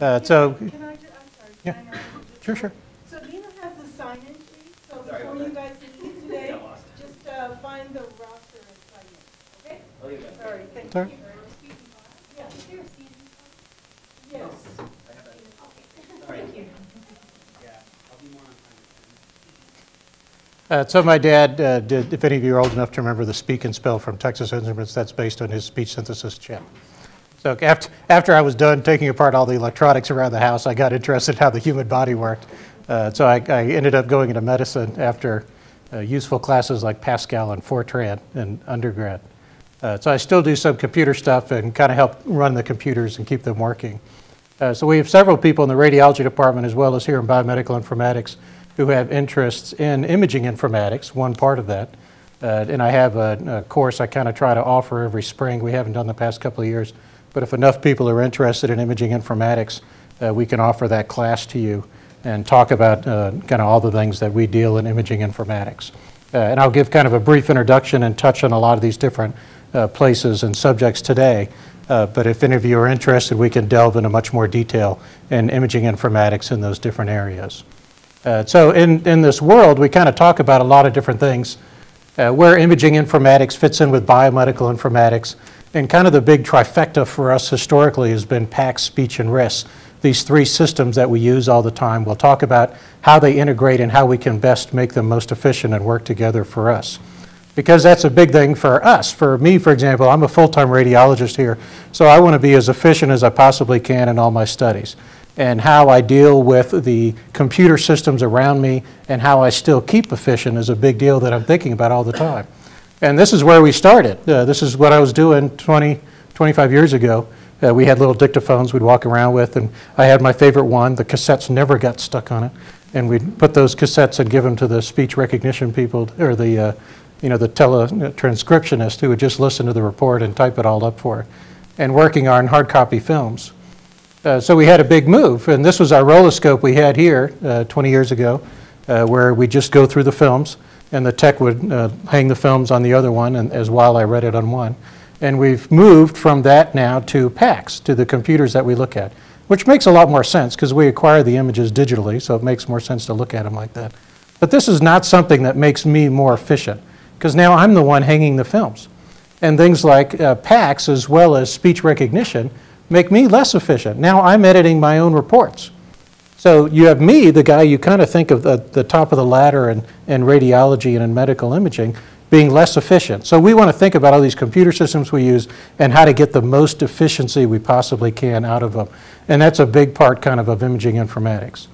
Uh, So, Can I, ju- I'm sorry. Yeah. can I just- sure, sure. So Nina has the sign-in sheet, so before you guys leave today, just uh, find the roster and sign in, okay? Sorry, thank Sorry. you. Yeah, Yes. Thank you. Uh, So my dad uh, did, if any of you are old enough to remember the Speak and Spell from Texas Instruments, that's based on his speech synthesis chip. So after, after I was done taking apart all the electronics around the house, I got interested in how the human body worked. Uh, So I, I ended up going into medicine after uh, useful classes like Pascal and Fortran in undergrad. Uh, So I still do some computer stuff and kind of help run the computers and keep them working. Uh, So we have several people in the radiology department as well as here in biomedical informatics who have interests in imaging informatics, one part of that. Uh, And I have a, a course I kind of try to offer every spring. We haven't done the past couple of years, but if enough people are interested in imaging informatics, uh, we can offer that class to you and talk about uh, kind of all the things that we deal in imaging informatics. Uh, And I'll give kind of a brief introduction and touch on a lot of these different uh, places and subjects today. Uh, But if any of you are interested, we can delve into much more detail in imaging informatics in those different areas. Uh, So in, in this world, we kind of talk about a lot of different things. Where imaging informatics fits in with biomedical informatics, and kind of the big trifecta for us historically has been PACS, speech, and RIS. These three systems that we use all the time. We'll talk about how they integrate and how we can best make them most efficient and work together for us because that's a big thing for us. For me, for example, I'm a full-time radiologist here, so I want to be as efficient as I possibly can in all my studies. And how I deal with the computer systems around me and how I still keep efficient is a big deal that I'm thinking about all the time. And this is where we started. Uh, this is what I was doing 20, 25 years ago. Uh, we had little dictaphones we'd walk around with, and I had my favorite one. The cassettes never got stuck on it. And we'd put those cassettes and give them to the speech recognition people, or the, uh, you know, the teletranscriptionist who would just listen to the report and type it all up for it, and working on hard copy films. Uh, so we had a big move, and this was our roloscope we had here uh, 20 years ago, uh, where we just go through the films, and the tech would uh, hang the films on the other one, and as while I read it on one. And we've moved from that now to PACS, to the computers that we look at, which makes a lot more sense because we acquire the images digitally, so it makes more sense to look at them like that. But this is not something that makes me more efficient, because now I'm the one hanging the films. And things like uh, PACS, as well as speech recognition, make me less efficient. Now I'm editing my own reports. So you have me, the guy you kind of think of the, the top of the ladder in, in radiology and in medical imaging, being less efficient. So we want to think about all these computer systems we use and how to get the most efficiency we possibly can out of them. And that's a big part kind of of imaging informatics.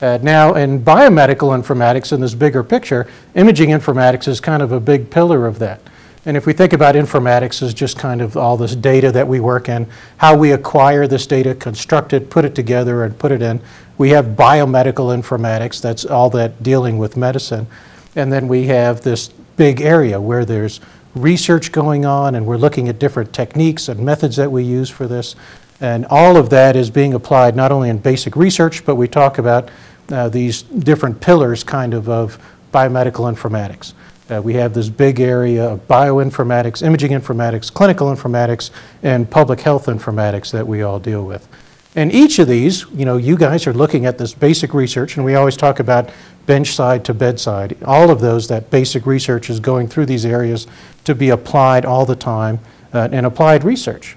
Uh, now, in biomedical informatics, in this bigger picture, imaging informatics is kind of a big pillar of that. And if we think about informatics as just kind of all this data that we work in, how we acquire this data, construct it, put it together, and put it in, we have biomedical informatics, that's all that dealing with medicine. And then we have this big area where there's research going on, and we're looking at different techniques and methods that we use for this. And all of that is being applied not only in basic research, but we talk about uh, these different pillars kind of of biomedical informatics. Uh, we have this big area of bioinformatics, imaging informatics, clinical informatics, and public health informatics that we all deal with. And each of these, you know, you guys are looking at this basic research, and we always talk about bench side to bedside. All of those, that basic research is going through these areas to be applied all the time uh, in applied research.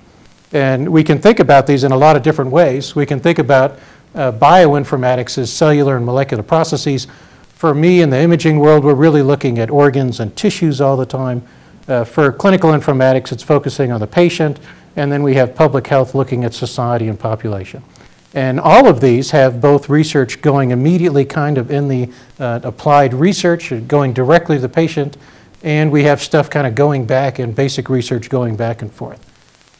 And we can think about these in a lot of different ways. We can think about uh, bioinformatics as cellular and molecular processes. For me, in the imaging world, we're really looking at organs and tissues all the time. Uh, for clinical informatics, it's focusing on the patient. And then we have public health looking at society and population. And all of these have both research going immediately kind of in the uh, applied research, going directly to the patient, and we have stuff kind of going back and basic research going back and forth.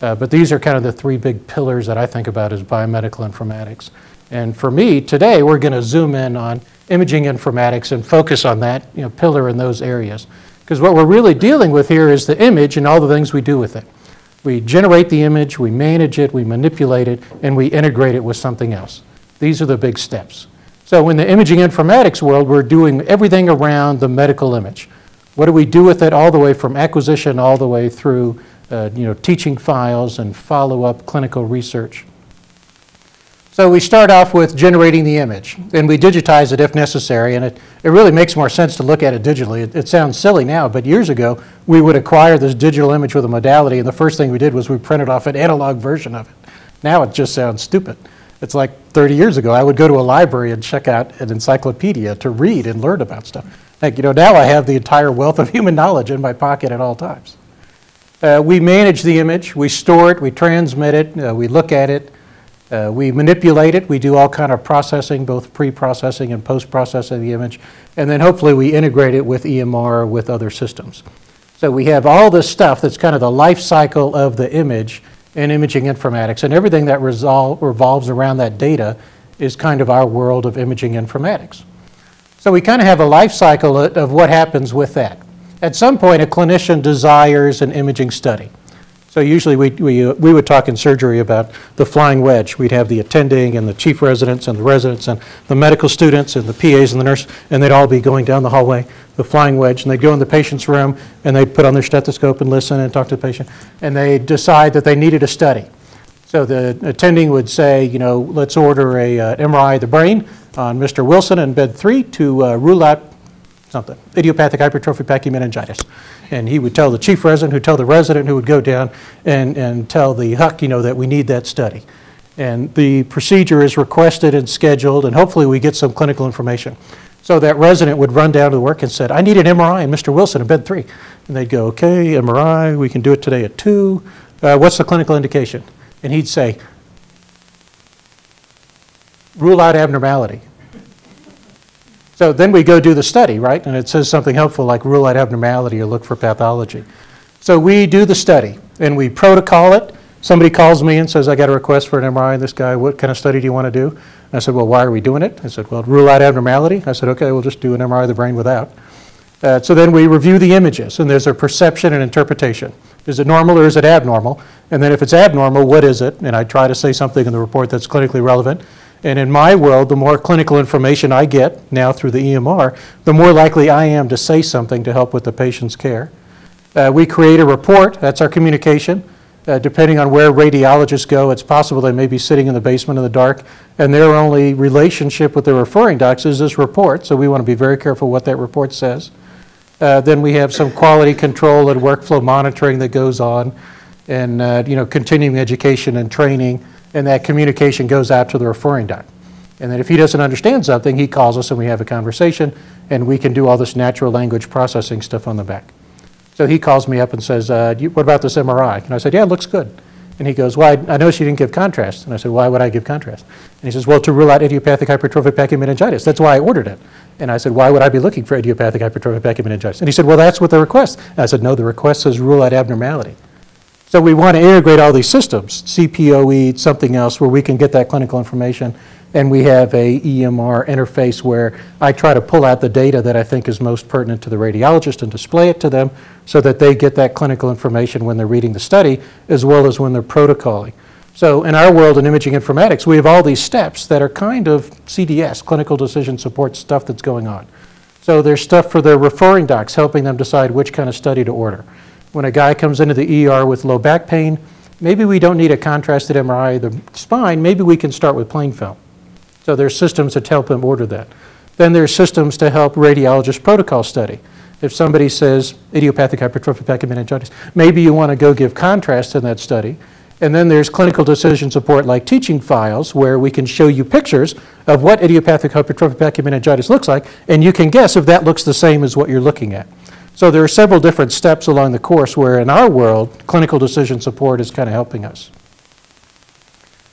Uh, but these are kind of the three big pillars that I think about as biomedical informatics. And for me, today, we're going to zoom in on imaging informatics and focus on that you know, pillar in those areas. Because what we're really dealing with here is the image and all the things we do with it. We generate the image, we manage it, we manipulate it, and we integrate it with something else. These are the big steps. So in the imaging informatics world, we're doing everything around the medical image. What do we do with it all the way from acquisition all the way through uh, you know, teaching files and follow-up clinical research? So we start off with generating the image, and we digitize it if necessary, and it, it really makes more sense to look at it digitally. It, it sounds silly now, but years ago, we would acquire this digital image with a modality, and the first thing we did was we printed off an analog version of it. Now it just sounds stupid. It's like 30 years ago, I would go to a library and check out an encyclopedia to read and learn about stuff. Like, you know, now I have the entire wealth of human knowledge in my pocket at all times. Uh, we manage the image, we store it, we transmit it, uh, we look at it, uh, we manipulate it, we do all kind of processing, both pre-processing and post-processing of the image, and then hopefully we integrate it with EMR with other systems. So we have all this stuff that's kind of the life cycle of the image in imaging informatics, and everything that revolves around that data is kind of our world of imaging informatics. So we kind of have a life cycle of what happens with that. At some point, a clinician desires an imaging study. So usually we, we, uh, we would talk in surgery about the flying wedge. We'd have the attending and the chief residents and the residents and the medical students and the PAs and the nurse, and they'd all be going down the hallway, the flying wedge, and they'd go in the patient's room and they'd put on their stethoscope and listen and talk to the patient, and they'd decide that they needed a study. So the attending would say, you know, let's order a uh, MRI of the brain on Mr. Wilson in bed three to uh, rule out something, idiopathic hypertrophic pachymeningitis. And he would tell the chief resident, who'd tell the resident, who would go down and, and tell the HUC, you know, that we need that study. And the procedure is requested and scheduled, and hopefully we get some clinical information. So that resident would run down to the work and said, I need an MRI in Mr. Wilson in bed three. And they'd go, okay, MRI, we can do it today at two. Uh, what's the clinical indication? And he'd say, rule out abnormality. So then we go do the study, right? And it says something helpful like rule out abnormality or look for pathology. So we do the study and we protocol it. Somebody calls me and says, I got a request for an MRI. This guy, what kind of study do you want to do? And I said, well, why are we doing it? I said, well, rule out abnormality. I said, okay, we'll just do an MRI of the brain without. Uh, so then we review the images, and there's a perception and interpretation. Is it normal or is it abnormal? And then if it's abnormal, what is it? And I try to say something in the report that's clinically relevant. And in my world, the more clinical information I get now through the EMR, the more likely I am to say something to help with the patient's care. Uh, we create a report, that's our communication. Uh, depending on where radiologists go, it's possible they may be sitting in the basement in the dark, and their only relationship with their referring docs is this report, so we want to be very careful what that report says. Uh, then we have some quality control and workflow monitoring that goes on, and uh, you know, continuing education and training and that communication goes out to the referring doc. And then if he doesn't understand something, he calls us and we have a conversation, and we can do all this natural language processing stuff on the back. So he calls me up and says, uh, what about this MRI? And I said, yeah, it looks good. And he goes, well, I, I noticed you didn't give contrast. And I said, why would I give contrast? And he says, well, to rule out idiopathic hypertrophic pachymeningitis. That's why I ordered it. And I said, why would I be looking for idiopathic hypertrophic pachymeningitis? And he said, well, that's what the request. And I said, no, the request says rule out abnormality. So we want to integrate all these systems, CPOE, something else, where we can get that clinical information. And we have a EMR interface where I try to pull out the data that I think is most pertinent to the radiologist and display it to them so that they get that clinical information when they're reading the study as well as when they're protocoling. So in our world in imaging informatics, we have all these steps that are kind of CDS, clinical decision support stuff that's going on. So there's stuff for the referring docs, helping them decide which kind of study to order. When a guy comes into the ER with low back pain, maybe we don't need a contrasted MRI of the spine, maybe we can start with plain film. So there's systems to help him order that. Then there's systems to help radiologist protocol study. If somebody says idiopathic hypertrophic pachymeningitis, maybe you want to go give contrast in that study. And then there's clinical decision support like teaching files where we can show you pictures of what idiopathic hypertrophic pachymeningitis looks like, and you can guess if that looks the same as what you're looking at. So there are several different steps along the course where in our world, clinical decision support is kind of helping us.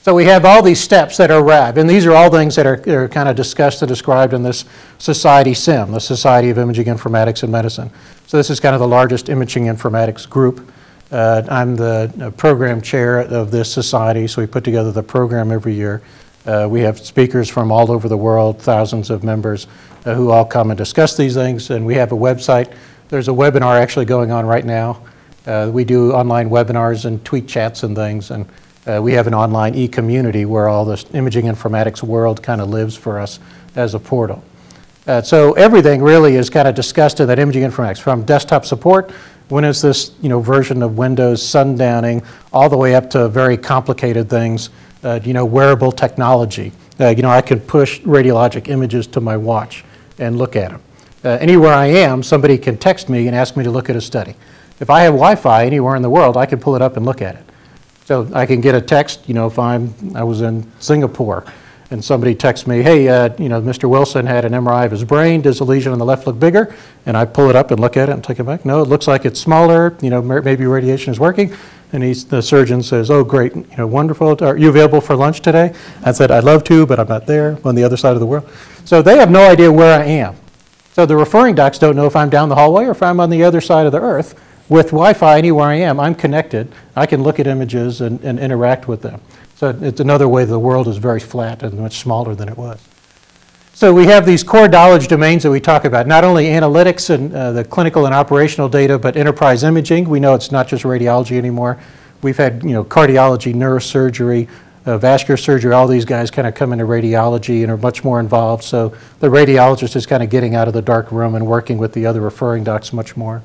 So we have all these steps that are RAB, and these are all things that are, are kind of discussed and described in this Society SIIM, the Society of Imaging Informatics and Medicine. So this is kind of the largest imaging informatics group. Uh, I'm the uh, program chair of this society, so we put together the program every year. Uh, we have speakers from all over the world, thousands of members uh, who all come and discuss these things, and we have a website there's a webinar actually going on right now. Uh, we do online webinars and tweet chats and things, and uh, we have an online e-community where all this imaging informatics world kind of lives for us as a portal. Uh, so everything really is kind of discussed in that imaging informatics, from desktop support, when is this you know, version of Windows sundowning, all the way up to very complicated things uh, you know, wearable technology. Uh, you know, I can push radiologic images to my watch and look at them. Uh, anywhere I am, somebody can text me and ask me to look at a study. If I have Wi-Fi anywhere in the world, I can pull it up and look at it. So I can get a text, you know, if I'm, I was in Singapore and somebody texts me, hey, uh, you know, Mr. Wilson had an MRI of his brain, does the lesion on the left look bigger? And I pull it up and look at it and take it back. No, it looks like it's smaller, you know, maybe radiation is working. And he's, the surgeon says, oh, great, you know, wonderful. Are you available for lunch today? I said, I'd love to, but I'm not there, I'm on the other side of the world. So they have no idea where I am. So the referring docs don't know if I'm down the hallway or if I'm on the other side of the earth. With Wi-Fi anywhere I am, I'm connected. I can look at images and, and interact with them. So it's another way the world is very flat and much smaller than it was. So we have these core knowledge domains that we talk about, not only analytics and uh, the clinical and operational data, but enterprise imaging. We know it's not just radiology anymore. We've had, you know, cardiology, neurosurgery, uh, vascular surgery, all these guys kind of come into radiology and are much more involved. So the radiologist is kind of getting out of the dark room and working with the other referring docs much more.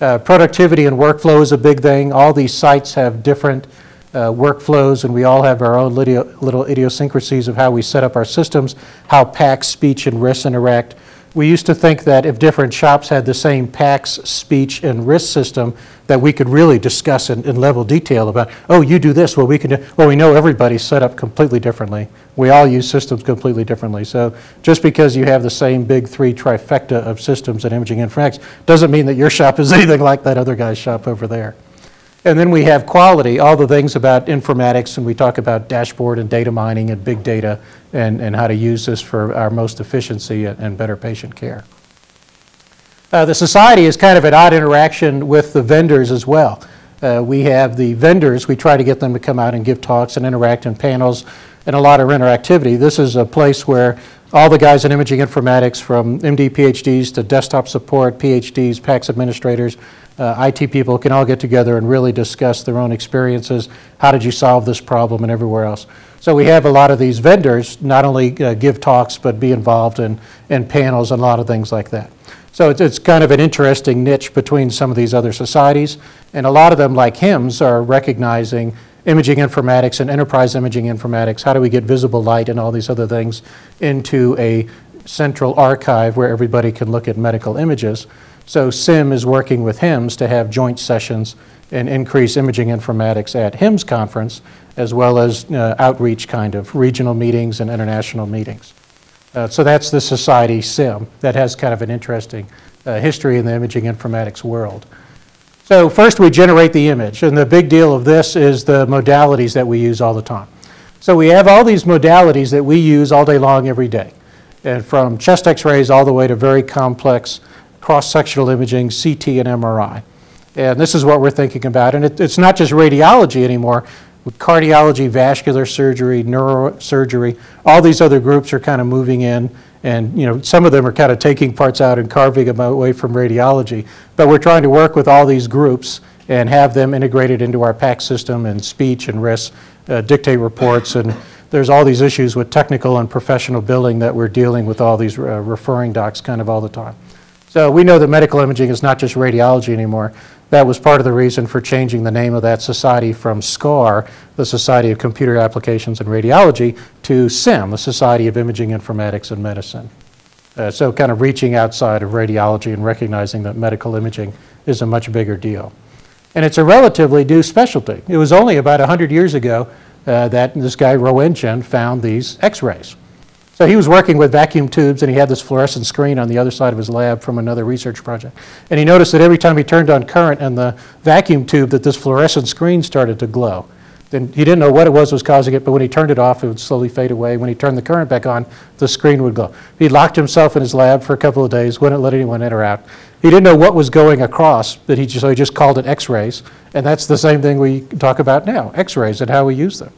Uh, productivity and workflow is a big thing. All these sites have different uh, workflows, and we all have our own little, idiosyncrasies of how we set up our systems, how PACS, speech, and RIS interact. We used to think that if different shops had the same PACS, speech, and RIS system, that we could really discuss in, in, level detail about, oh, you do this, well, we can do, well, we know everybody's set up completely differently. We all use systems completely differently. So just because you have the same big three trifecta of systems and imaging informatics doesn't mean that your shop is anything like that other guy's shop over there. And then we have quality, all the things about informatics, and we talk about dashboard and data mining and big data and, and how to use this for our most efficiency and, better patient care. Uh, the society is kind of an odd interaction with the vendors as well. Uh, we have the vendors, we try to get them to come out and give talks and interact in panels and a lot of interactivity. This is a place where all the guys in imaging informatics from MD PhDs to desktop support, PhDs, PACS administrators, uh, IT people can all get together and really discuss their own experiences. How did you solve this problem and everywhere else? So we have a lot of these vendors not only uh, give talks but be involved in, in panels and a lot of things like that. So it's, it's kind of an interesting niche between some of these other societies. And a lot of them, like HIMSS, are recognizing imaging informatics and enterprise imaging informatics. How do we get visible light and all these other things into a central archive where everybody can look at medical images? So SIIM is working with HIMSS to have joint sessions and increase imaging informatics at HIMSS conference, as well as uh, outreach kind of regional meetings and international meetings. Uh, so that's the society SIIM that has kind of an interesting uh, history in the imaging informatics world. So first we generate the image, and the big deal of this is the modalities that we use all the time. So we have all these modalities that we use all day long every day, and from chest x-rays all the way to very complex cross-sectional imaging, CT and MRI. And this is what we're thinking about. And it, it's not just radiology anymore. With cardiology, vascular surgery, neurosurgery, all these other groups are kind of moving in. And you know, some of them are kind of taking parts out and carving them away from radiology. But we're trying to work with all these groups and have them integrated into our PACS system and speech and RIS, uh, dictate reports. And there's all these issues with technical and professional billing that we're dealing with all these uh, referring docs kind of all the time. So we know that medical imaging is not just radiology anymore. That was part of the reason for changing the name of that society from SCAR, the Society of Computer Applications and Radiology, to SIIM, the Society of Imaging Informatics and Medicine. Uh, so kind of reaching outside of radiology and recognizing that medical imaging is a much bigger deal. And it's a relatively new specialty. It was only about 100 years ago uh, that this guy, Roentgen, found these x-rays. So he was working with vacuum tubes and he had this fluorescent screen on the other side of his lab from another research project. And he noticed that every time he turned on current in the vacuum tube that this fluorescent screen started to glow. Then he didn't know what it was was causing it, but when he turned it off, it would slowly fade away. When he turned the current back on, the screen would glow. He locked himself in his lab for a couple of days, wouldn't let anyone in or out. He didn't know what was going across, but he just, so he just called it X-rays. And that's the same thing we talk about now, X-rays and how we use them.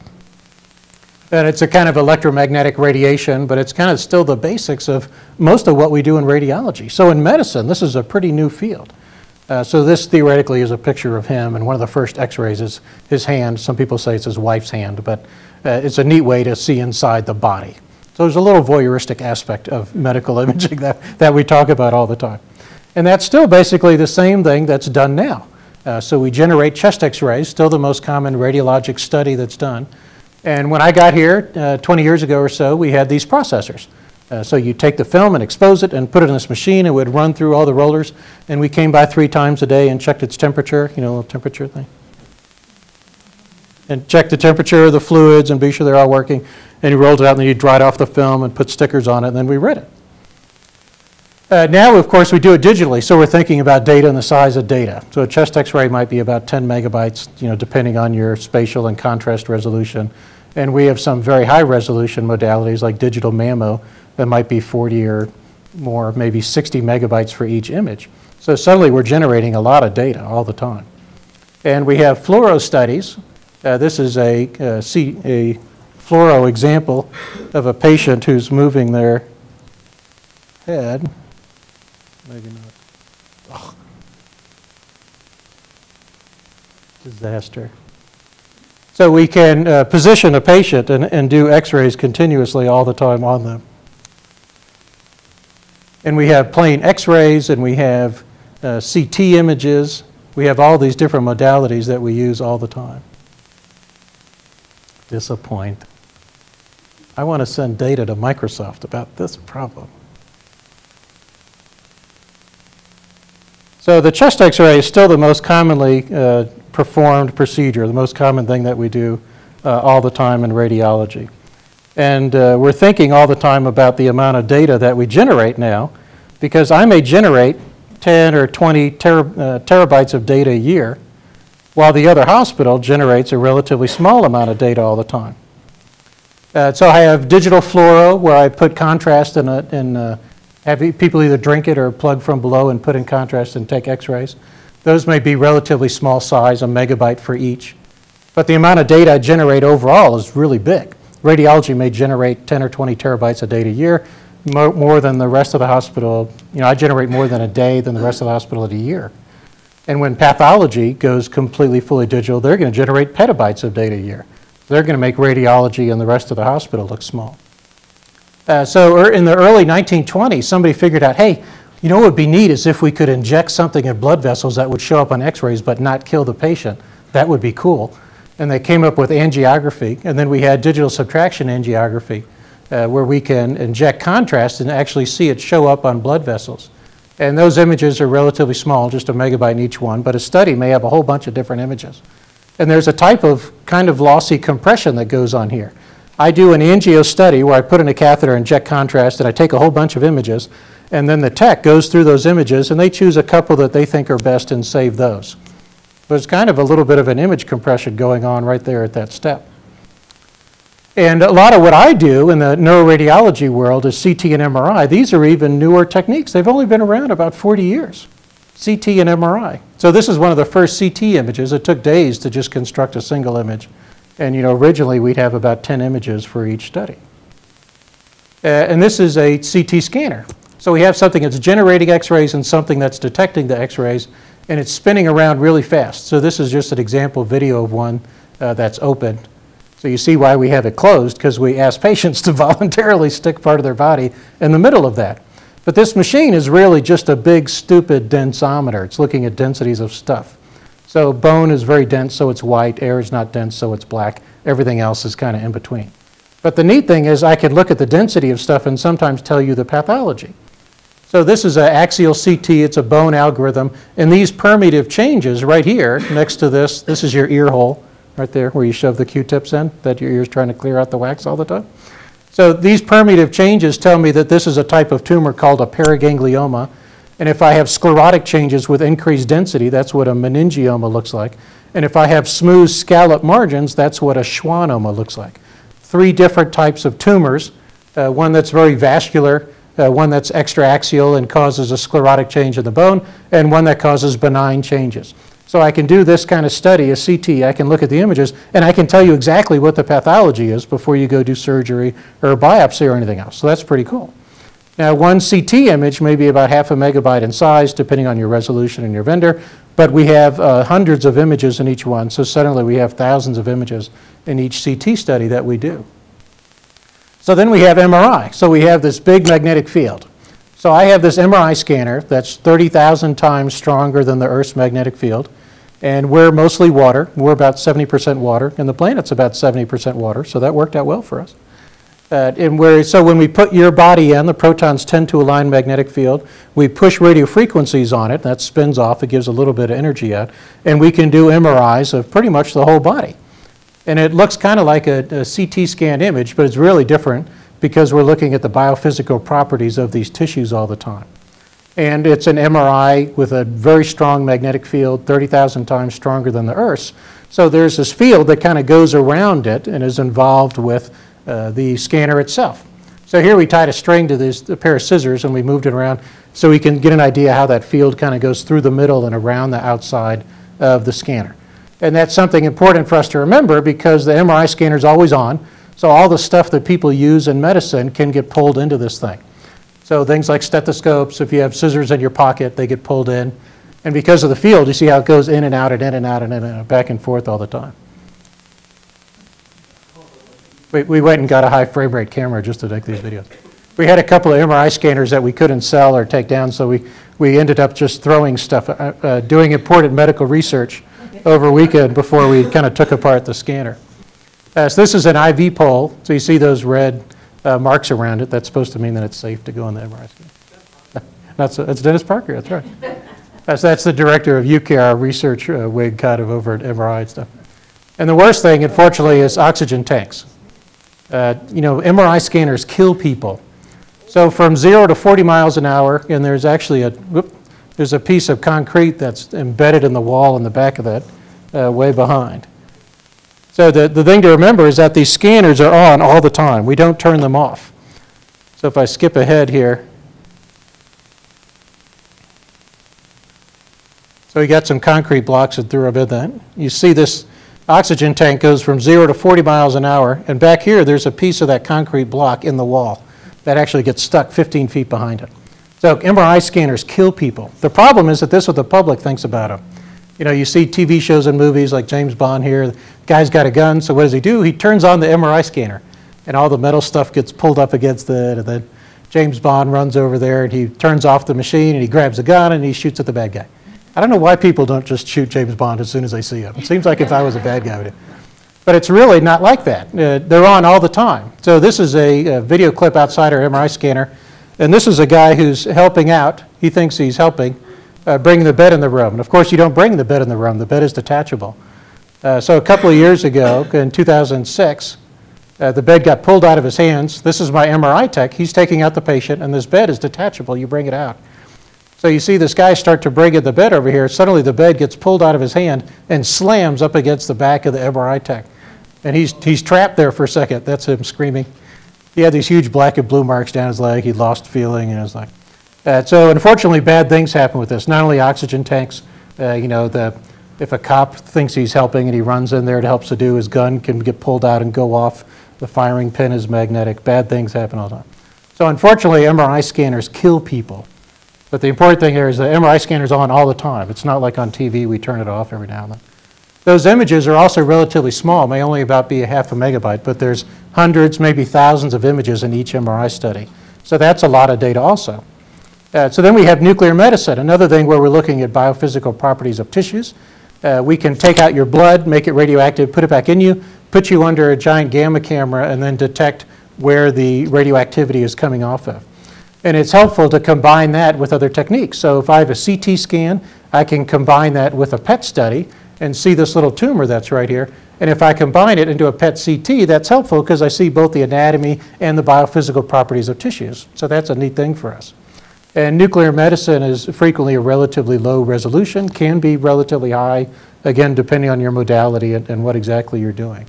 And it's a kind of electromagnetic radiation, but it's kind of still the basics of most of what we do in radiology. So in medicine, this is a pretty new field. Uh, so this theoretically is a picture of him, and one of the first x-rays is his hand. Some people say it's his wife's hand, but uh, it's a neat way to see inside the body. So there's a little voyeuristic aspect of medical imaging that, that we talk about all the time. And that's still basically the same thing that's done now. Uh, so we generate chest x-rays, still the most common radiologic study that's done. And when I got here uh, 20 years ago or so, we had these processors. Uh, so you take the film and expose it and put it in this machine. It would run through all the rollers. And we came by three times a day and checked its temperature, you know, temperature thing. And checked the temperature of the fluids and be sure they're all working. And you rolled it out and then you dried off the film and put stickers on it and then we read it. Uh, now, of course, we do it digitally, so we're thinking about data and the size of data. So a chest x-ray might be about 10 megabytes, you know, depending on your spatial and contrast resolution. And we have some very high resolution modalities like digital mammo that might be 40 or more, maybe 60 megabytes for each image. So suddenly we're generating a lot of data all the time. And we have fluoro studies. Uh, this is a, uh, C, a fluoro example of a patient who's moving their head. Maybe not. Ugh. Disaster. So we can uh, position a patient and, and do x-rays continuously all the time on them. And we have plain x-rays and we have uh, CT images. We have all these different modalities that we use all the time. Disappoint. I want to send data to Microsoft about this problem. So the chest x-ray is still the most commonly uh, performed procedure, the most common thing that we do uh, all the time in radiology. And uh, we're thinking all the time about the amount of data that we generate now, because I may generate 10 or 20 ter uh, terabytes of data a year, while the other hospital generates a relatively small amount of data all the time. Uh, so I have digital fluoro, where I put contrast in, a, in a, have people either drink it or plug from below and put in contrast and take x-rays. Those may be relatively small size, a megabyte for each. But the amount of data I generate overall is really big. Radiology may generate 10 or 20 terabytes of data a year, more, more than the rest of the hospital. You know, I generate more than a day than the rest of the hospital in a year. And when pathology goes completely fully digital, they're going to generate petabytes of data a year. They're going to make radiology and the rest of the hospital look small. Uh, so er, in the early 1920s, somebody figured out, hey, you know what would be neat is if we could inject something in blood vessels that would show up on x-rays but not kill the patient. That would be cool and they came up with angiography, and then we had digital subtraction angiography, uh, where we can inject contrast and actually see it show up on blood vessels. And those images are relatively small, just a megabyte in each one, but a study may have a whole bunch of different images. And there's a type of kind of lossy compression that goes on here. I do an angio study where I put in a catheter, and inject contrast, and I take a whole bunch of images, and then the tech goes through those images, and they choose a couple that they think are best and save those. There's kind of a little bit of an image compression going on right there at that step. And a lot of what I do in the neuroradiology world is CT and MRI. These are even newer techniques. They've only been around about 40 years, CT and MRI. So this is one of the first CT images. It took days to just construct a single image. And you know, originally we'd have about 10 images for each study. Uh, and this is a CT scanner. So we have something that's generating x-rays and something that's detecting the x-rays and it's spinning around really fast. So this is just an example video of one uh, that's open. So you see why we have it closed, because we ask patients to voluntarily stick part of their body in the middle of that. But this machine is really just a big, stupid densometer. It's looking at densities of stuff. So bone is very dense, so it's white. Air is not dense, so it's black. Everything else is kind of in between. But the neat thing is I can look at the density of stuff and sometimes tell you the pathology. So this is an axial CT, it's a bone algorithm, and these permeative changes right here next to this, this is your ear hole right there where you shove the Q-tips in, that your ear's trying to clear out the wax all the time. So these permeative changes tell me that this is a type of tumor called a paraganglioma, and if I have sclerotic changes with increased density, that's what a meningioma looks like. And if I have smooth scallop margins, that's what a schwannoma looks like. Three different types of tumors, uh, one that's very vascular, uh, one that's extraaxial and causes a sclerotic change in the bone, and one that causes benign changes. So I can do this kind of study, a CT, I can look at the images, and I can tell you exactly what the pathology is before you go do surgery or biopsy or anything else. So that's pretty cool. Now, one CT image may be about half a megabyte in size, depending on your resolution and your vendor, but we have uh, hundreds of images in each one, so suddenly we have thousands of images in each CT study that we do. So then we have MRI. So we have this big magnetic field. So I have this MRI scanner that's 30,000 times stronger than the Earth's magnetic field. And we're mostly water. We're about 70% water, and the planet's about 70% water, so that worked out well for us. Uh, and where, so when we put your body in, the protons tend to align magnetic field. We push radio frequencies on it, that spins off, it gives a little bit of energy out, and we can do MRIs of pretty much the whole body. And it looks kind of like a, a CT scan image, but it's really different because we're looking at the biophysical properties of these tissues all the time. And it's an MRI with a very strong magnetic field, 30,000 times stronger than the Earth's. So there's this field that kind of goes around it and is involved with uh, the scanner itself. So here we tied a string to this a pair of scissors and we moved it around so we can get an idea how that field kind of goes through the middle and around the outside of the scanner. And that's something important for us to remember because the MRI scanner is always on. So all the stuff that people use in medicine can get pulled into this thing. So things like stethoscopes, if you have scissors in your pocket, they get pulled in. And because of the field, you see how it goes in and out and in and out and in and out, back and forth all the time. We, we went and got a high frame rate camera just to take these videos. We had a couple of MRI scanners that we couldn't sell or take down, so we, we ended up just throwing stuff, uh, uh, doing important medical research over weekend before we kind of took apart the scanner. Uh, so this is an IV pole, so you see those red uh, marks around it. That's supposed to mean that it's safe to go in the MRI scanner. that's, that's Dennis Parker, that's right. That's, that's the director of UCAIR research uh, wig kind of over at MRI and stuff. And the worst thing, unfortunately, is oxygen tanks. Uh, you know, MRI scanners kill people. So from zero to 40 miles an hour, and there's actually a, whoop, there's a piece of concrete that's embedded in the wall in the back of that, uh, way behind. So the, the thing to remember is that these scanners are on all the time. We don't turn them off. So if I skip ahead here, so we got some concrete blocks that threw a bit then. You see this oxygen tank goes from zero to 40 miles an hour, and back here there's a piece of that concrete block in the wall that actually gets stuck 15 feet behind it. So MRI scanners kill people. The problem is that this is what the public thinks about them. You know, you see TV shows and movies like James Bond here, the guy's got a gun, so what does he do? He turns on the MRI scanner, and all the metal stuff gets pulled up against it, and then James Bond runs over there and he turns off the machine and he grabs a gun and he shoots at the bad guy. I don't know why people don't just shoot James Bond as soon as they see him. It seems like if I was a bad guy, I would. But it's really not like that. Uh, they're on all the time. So this is a, a, video clip outside our MRI scanner. And this is a guy who's helping out. He thinks he's helping, uh, bring the bed in the room. And of course, you don't bring the bed in the room. The bed is detachable. Uh, so a couple of years ago, in 2006, uh, the bed got pulled out of his hands. This is my MRI tech. He's taking out the patient, and this bed is detachable. You bring it out. So you see this guy start to break in the bed over here. Suddenly the bed gets pulled out of his hand and slams up against the back of the MRI tech. And he's, he's trapped there for a second. That's him screaming. He had these huge black and blue marks down his leg. He lost feeling and it like, uh, so unfortunately bad things happen with this. Not only oxygen tanks, uh, you know, the, if a cop thinks he's helping and he runs in there to help to do, his gun can get pulled out and go off. The firing pin is magnetic. Bad things happen all the time. So unfortunately, MRI scanners kill people. But the important thing here is the MRI scanner is on all the time. It's not like on TV, we turn it off every now and then. Those images are also relatively small, may only about be a half a megabyte, but there's hundreds, maybe thousands of images in each MRI study. So that's a lot of data also. Uh, so then we have nuclear medicine, another thing where we're looking at biophysical properties of tissues. Uh, we can take out your blood, make it radioactive, put it back in you, put you under a giant gamma camera, and then detect where the radioactivity is coming off of. And it's helpful to combine that with other techniques. So if I have a CT scan, I can combine that with a PET study and see this little tumor that's right here. And if I combine it into a PET CT, that's helpful because I see both the anatomy and the biophysical properties of tissues. So that's a neat thing for us. And nuclear medicine is frequently a relatively low resolution, can be relatively high, again, depending on your modality and, and what exactly you're doing.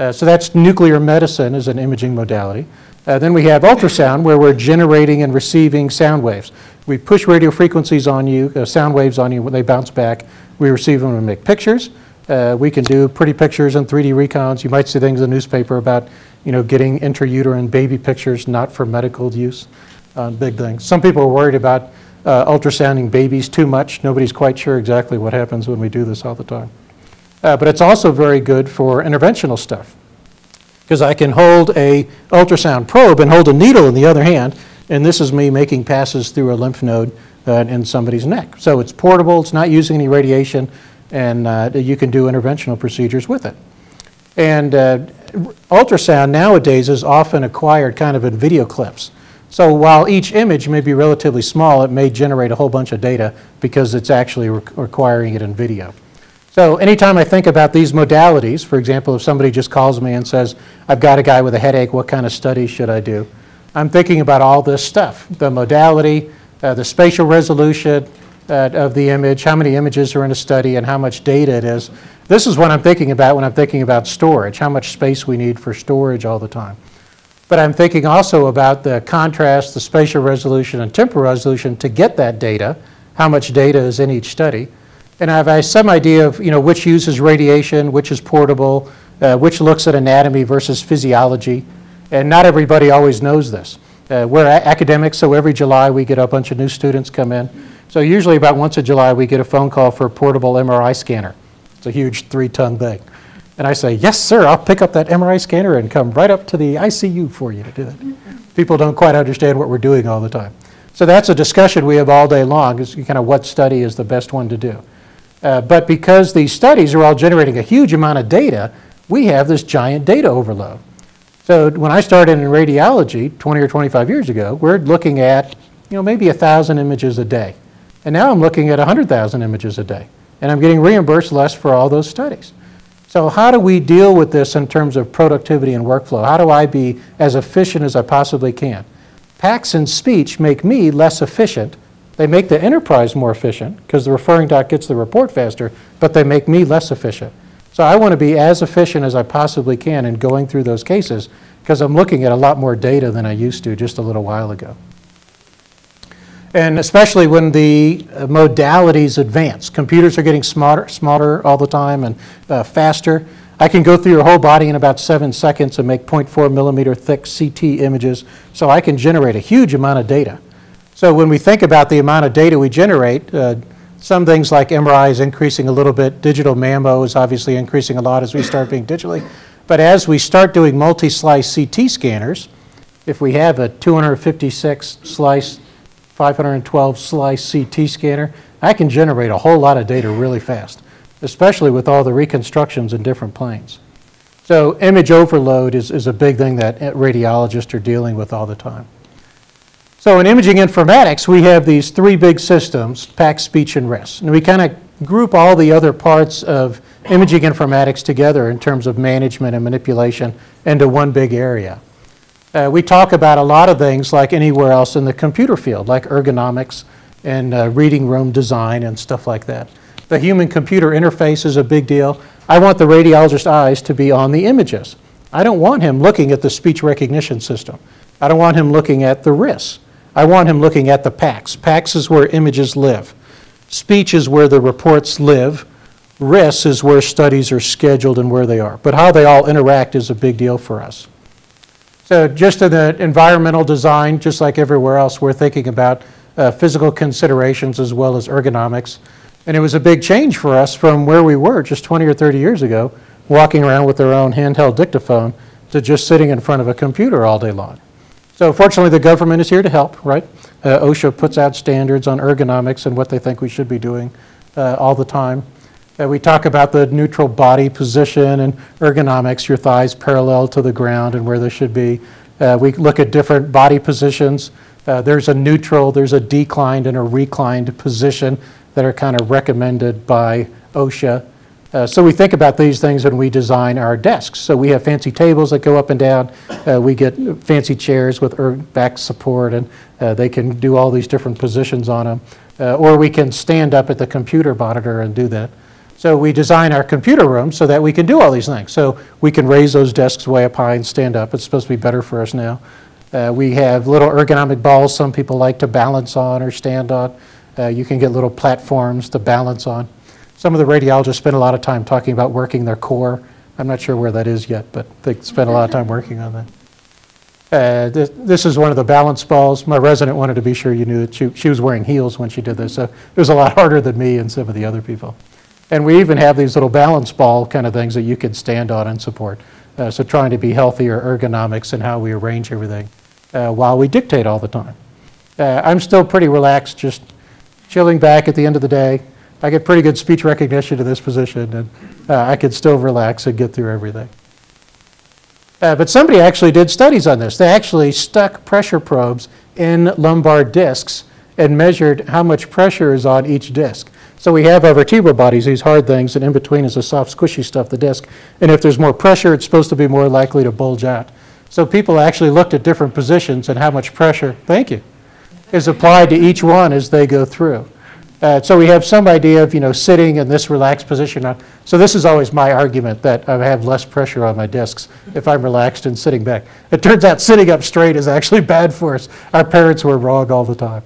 Uh, so that's nuclear medicine as an imaging modality. Uh, then we have ultrasound, where we're generating and receiving sound waves. We push radio frequencies on you, uh, sound waves on you, when they bounce back. We receive them and make pictures. Uh, we can do pretty pictures and 3D recons. You might see things in the newspaper about, you know, getting intrauterine baby pictures, not for medical use. Uh, big things. Some people are worried about uh, ultrasounding babies too much. Nobody's quite sure exactly what happens when we do this all the time. Uh, but it's also very good for interventional stuff because I can hold a ultrasound probe and hold a needle in the other hand, and this is me making passes through a lymph node uh, in somebody's neck. So it's portable, it's not using any radiation, and uh, you can do interventional procedures with it. And uh, ultrasound nowadays is often acquired kind of in video clips. So while each image may be relatively small, it may generate a whole bunch of data because it's actually re requiring it in video. So anytime I think about these modalities, for example, if somebody just calls me and says, I've got a guy with a headache, what kind of study should I do? I'm thinking about all this stuff, the modality, uh, the spatial resolution uh, of the image, how many images are in a study, and how much data it is. This is what I'm thinking about when I'm thinking about storage, how much space we need for storage all the time. But I'm thinking also about the contrast, the spatial resolution, and temporal resolution to get that data, how much data is in each study. And I have some idea of you know, which uses radiation, which is portable, uh, which looks at anatomy versus physiology. And not everybody always knows this. Uh, we're academics, so every July we get a bunch of new students come in. So usually about once a July we get a phone call for a portable MRI scanner. It's a huge three-ton thing. And I say, yes, sir, I'll pick up that MRI scanner and come right up to the ICU for you to do it. People don't quite understand what we're doing all the time. So that's a discussion we have all day long, is kind of what study is the best one to do. Uh, but because these studies are all generating a huge amount of data, we have this giant data overload. So when I started in radiology 20 or 25 years ago, we're looking at you know, maybe 1,000 images a day. And now I'm looking at 100,000 images a day. And I'm getting reimbursed less for all those studies. So how do we deal with this in terms of productivity and workflow? How do I be as efficient as I possibly can? PACS and speech make me less efficient they make the enterprise more efficient because the referring doc gets the report faster, but they make me less efficient. So I want to be as efficient as I possibly can in going through those cases because I'm looking at a lot more data than I used to just a little while ago. And especially when the uh, modalities advance. Computers are getting smarter, smarter all the time and uh, faster. I can go through your whole body in about seven seconds and make 0.4 millimeter thick CT images, so I can generate a huge amount of data. So when we think about the amount of data we generate, uh, some things like MRI is increasing a little bit. Digital mammo is obviously increasing a lot as we start being digitally. But as we start doing multi-slice CT scanners, if we have a 256 slice, 512 slice CT scanner, I can generate a whole lot of data really fast, especially with all the reconstructions in different planes. So image overload is, is a big thing that radiologists are dealing with all the time. So in imaging informatics, we have these three big systems, PACS, speech, and RIS. And we kind of group all the other parts of imaging informatics together in terms of management and manipulation into one big area. Uh, we talk about a lot of things like anywhere else in the computer field, like ergonomics and uh, reading room design and stuff like that. The human-computer interface is a big deal. I want the radiologist's eyes to be on the images. I don't want him looking at the speech recognition system. I don't want him looking at the RIS. I want him looking at the PACS. PACS is where images live. Speech is where the reports live. RIS is where studies are scheduled and where they are. But how they all interact is a big deal for us. So just in the environmental design, just like everywhere else, we're thinking about uh, physical considerations as well as ergonomics. And it was a big change for us from where we were just 20 or 30 years ago, walking around with our own handheld dictaphone, to just sitting in front of a computer all day long. So fortunately, the government is here to help, right? Uh, OSHA puts out standards on ergonomics and what they think we should be doing uh, all the time. Uh, we talk about the neutral body position and ergonomics, your thighs parallel to the ground and where they should be. Uh, we look at different body positions. Uh, there's a neutral, there's a declined and a reclined position that are kind of recommended by OSHA. Uh, so we think about these things when we design our desks. So we have fancy tables that go up and down. Uh, we get fancy chairs with back support, and uh, they can do all these different positions on them. Uh, or we can stand up at the computer monitor and do that. So we design our computer room so that we can do all these things. So we can raise those desks way up high and stand up. It's supposed to be better for us now. Uh, we have little ergonomic balls some people like to balance on or stand on. Uh, you can get little platforms to balance on. Some of the radiologists spend a lot of time talking about working their core. I'm not sure where that is yet, but they spend a lot of time working on that. Uh, this, this, is one of the balance balls. My resident wanted to be sure you knew that she, she was wearing heels when she did this, so it was a lot harder than me and some of the other people. And we even have these little balance ball kind of things that you can stand on and support. Uh, so trying to be healthier ergonomics and how we arrange everything uh, while we dictate all the time. Uh, I'm still pretty relaxed, just chilling back at the end of the day, I get pretty good speech recognition in this position, and uh, I could still relax and get through everything. Uh, but somebody actually did studies on this. They actually stuck pressure probes in lumbar discs and measured how much pressure is on each disc. So we have our vertebral bodies, these hard things, and in between is the soft, squishy stuff, the disc. And if there's more pressure, it's supposed to be more likely to bulge out. So people actually looked at different positions and how much pressure, thank you, is applied to each one as they go through. Uh, so we have some idea of, you know, sitting in this relaxed position. Uh, so this is always my argument that I have less pressure on my discs if I'm relaxed and sitting back. It turns out sitting up straight is actually bad for us. Our parents were wrong all the time.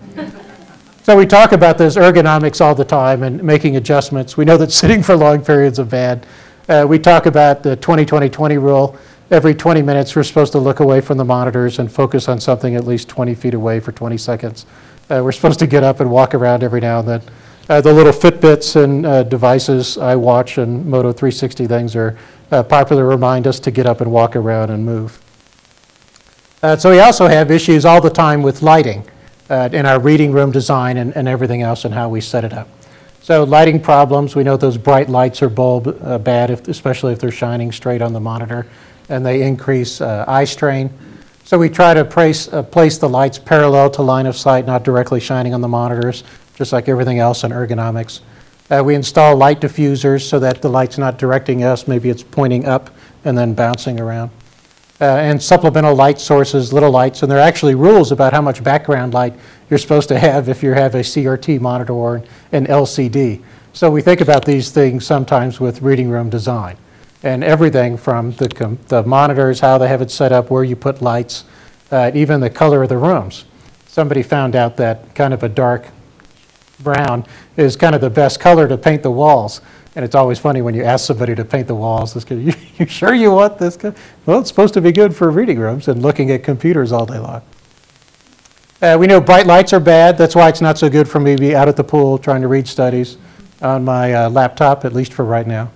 so we talk about this ergonomics all the time and making adjustments. We know that sitting for long periods is bad. Uh, we talk about the 20-20-20 rule. Every 20 minutes, we're supposed to look away from the monitors and focus on something at least 20 feet away for 20 seconds. Uh, we're supposed to get up and walk around every now and then. Uh, the little Fitbits and uh, devices I watch and Moto 360 things are uh, popular to remind us to get up and walk around and move. Uh, so we also have issues all the time with lighting uh, in our reading room design and, and, everything else and how we set it up. So lighting problems, we know those bright lights are bulb bad, if, especially if they're shining straight on the monitor, and they increase eye strain. So we try to place, uh, place the lights parallel to line of sight, not directly shining on the monitors, just like everything else in ergonomics. Uh, we install light diffusers so that the light's not directing us, maybe it's pointing up and then bouncing around. Uh, and supplemental light sources, little lights, and there are actually rules about how much background light you're supposed to have if you have a CRT monitor or an LCD. So we think about these things sometimes with reading room design and everything from the, the monitors, how they have it set up, where you put lights, uh, even the color of the rooms. Somebody found out that kind of a dark brown is kind of the best color to paint the walls. And it's always funny when you ask somebody to paint the walls, this you, you sure you want this? Well, it's supposed to be good for reading rooms and looking at computers all day long. Uh, we know bright lights are bad. That's why it's not so good for me to be out at the pool trying to read studies on my uh, laptop, at least for right now.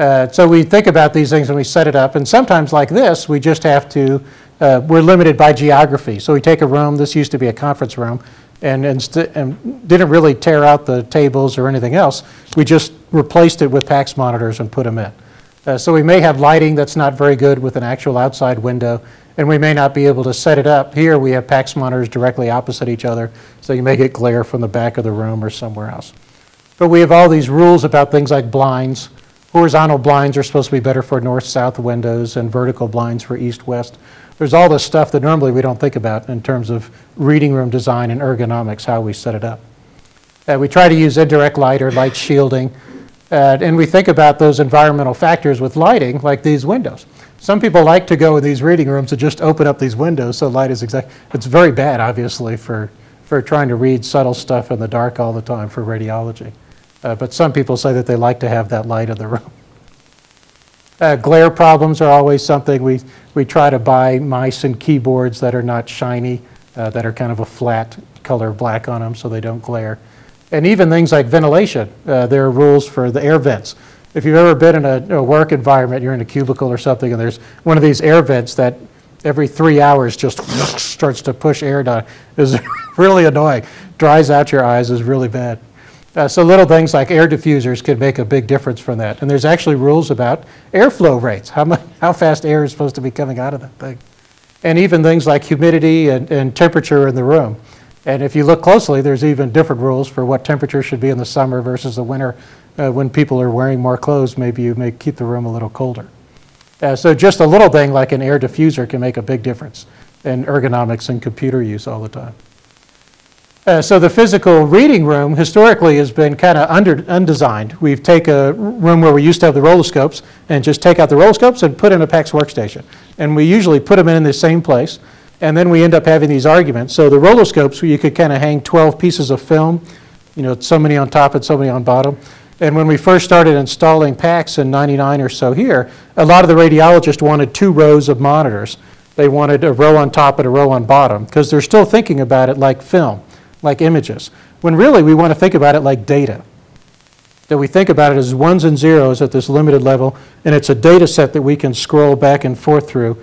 Uh, so we think about these things and we set it up. And sometimes, like this, we just have to, uh, we're limited by geography. So we take a room, this used to be a conference room, and, and, and, didn't really tear out the tables or anything else. We just replaced it with PACS monitors and put them in. Uh, so we may have lighting that's not very good with an actual outside window, and we may not be able to set it up. Here we have PACS monitors directly opposite each other, so you may get glare from the back of the room or somewhere else. But we have all these rules about things like blinds, Horizontal blinds are supposed to be better for north-south windows and vertical blinds for east-west. There's all this stuff that normally we don't think about in terms of reading room design and ergonomics, how we set it up. Uh, we try to use indirect light or light shielding, uh, and we think about those environmental factors with lighting, like these windows. Some people like to go in these reading rooms and just open up these windows so light is exact. It's very bad, obviously, for, for trying to read subtle stuff in the dark all the time for radiology. Uh, but some people say that they like to have that light in the room. Uh, glare problems are always something. We, we try to buy mice and keyboards that are not shiny, uh, that are kind of a flat color black on them so they don't glare. And even things like ventilation, uh, there are rules for the air vents. If you've ever been in a, a, work environment, you're in a cubicle or something, and there's one of these air vents that every three hours just starts to push air down, is really annoying. Dries out your eyes, is really bad. Uh, so little things like air diffusers could make a big difference from that. And there's actually rules about airflow rates, how, much, how fast air is supposed to be coming out of that thing. And even things like humidity and, and temperature in the room. And if you look closely, there's even different rules for what temperature should be in the summer versus the winter. Uh, when people are wearing more clothes, maybe you may keep the room a little colder. Uh, so just a little thing like an air diffuser can make a big difference in ergonomics and computer use all the time. Uh, so the physical reading room historically has been kind of under undesigned. We've taken a room where we used to have the rolloscopes and just take out the rolloscopes and put in a PACS workstation. And we usually put them in the same place. And then we end up having these arguments. So the rolloscopes, you could kind of hang 12 pieces of film, you know, so many on top and so many on bottom. And when we first started installing PACS in 99 or so here, a lot of the radiologists wanted two rows of monitors. They wanted a row on top and a row on bottom because they're still thinking about it like film like images, when really we want to think about it like data. That we think about it as ones and zeros at this limited level, and it's a data set that we can scroll back and forth through.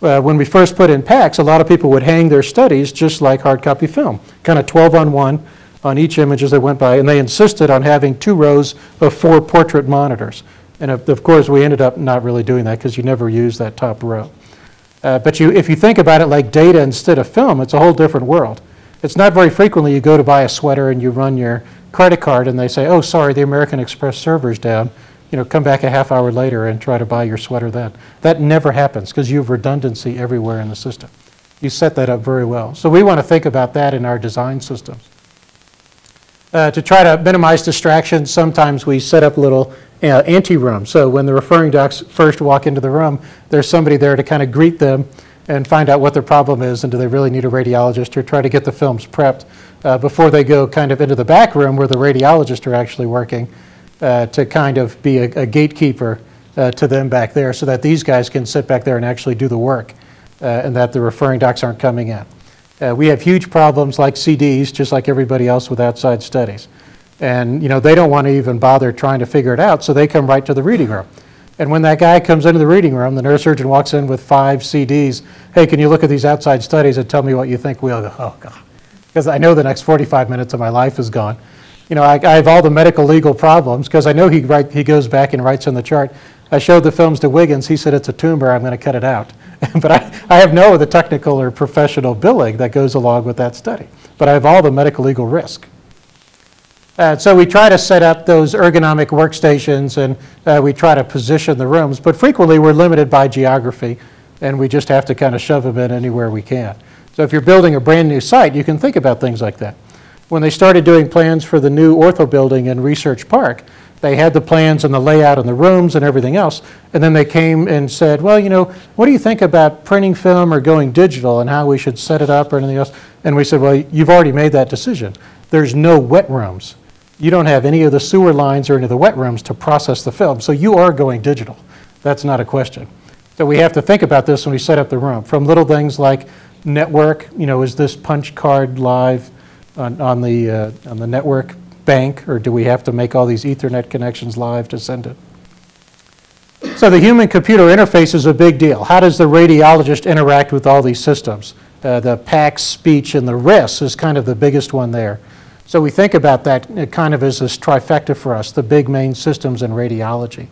Uh, when we first put in PACS, a lot of people would hang their studies just like hard copy film, kind of 12 on one, on each image as they went by, and they insisted on having two rows of four portrait monitors. And of of course, we ended up not really doing that because you never use that top row. Uh, But you, if you think about it like data instead of film, it's a whole different world. It's not very frequently you go to buy a sweater and you run your credit card and they say, oh, sorry, the American Express server's down. You know, come back a half hour later and try to buy your sweater then. That never happens because you have redundancy everywhere in the system. You set that up very well. So we want to think about that in our design systems. Uh, to try to minimize distractions, sometimes we set up little uh, ante-rooms. So when the referring docs first walk into the room, there's somebody there to kind of greet them and find out what their problem is and do they really need a radiologist or try to get the films prepped uh, before they go kind of into the back room where the radiologists are actually working uh, to kind of be a, a gatekeeper uh, to them back there so that these guys can sit back there and actually do the work uh, and that the referring docs aren't coming in. Uh, we have huge problems like CDs, just like everybody else with outside studies. And, you know, they don't want to even bother trying to figure it out, so they come right to the reading room. And when that guy comes into the reading room, the neurosurgeon walks in with five CDs. Hey, can you look at these outside studies and tell me what you think? We'll go, oh, God. Because I know the next 45 minutes of my life is gone. You know, I, I have all the medical legal problems because I know he, write, he goes back and writes on the chart. I showed the films to Wiggins. He said it's a tumor. I'm going to cut it out. but I, I have no of the technical or professional billing that goes along with that study. But I have all the medical legal risk. Uh, so we try to set up those ergonomic workstations and uh, we try to position the rooms, but frequently we're limited by geography and we just have to kind of shove them in anywhere we can. So if you're building a brand new site, you can think about things like that. When they started doing plans for the new ortho building in Research Park, they had the plans and the layout and the rooms and everything else, and then they came and said, well, you know, what do you think about printing film or going digital and how we should set it up or anything else? And we said, well, you've already made that decision. There's no wet rooms you don't have any of the sewer lines or any of the wet rooms to process the film. So you are going digital. That's not a question. So we have to think about this when we set up the room. From little things like network, you know, is this punch card live on, on the, uh, on the network bank, or do we have to make all these Ethernet connections live to send it? So the human-computer interface is a big deal. How does the radiologist interact with all these systems? Uh, the PACS, speech, and the RIS is kind of the biggest one there. So we think about that kind of as this trifecta for us, the big main systems in radiology.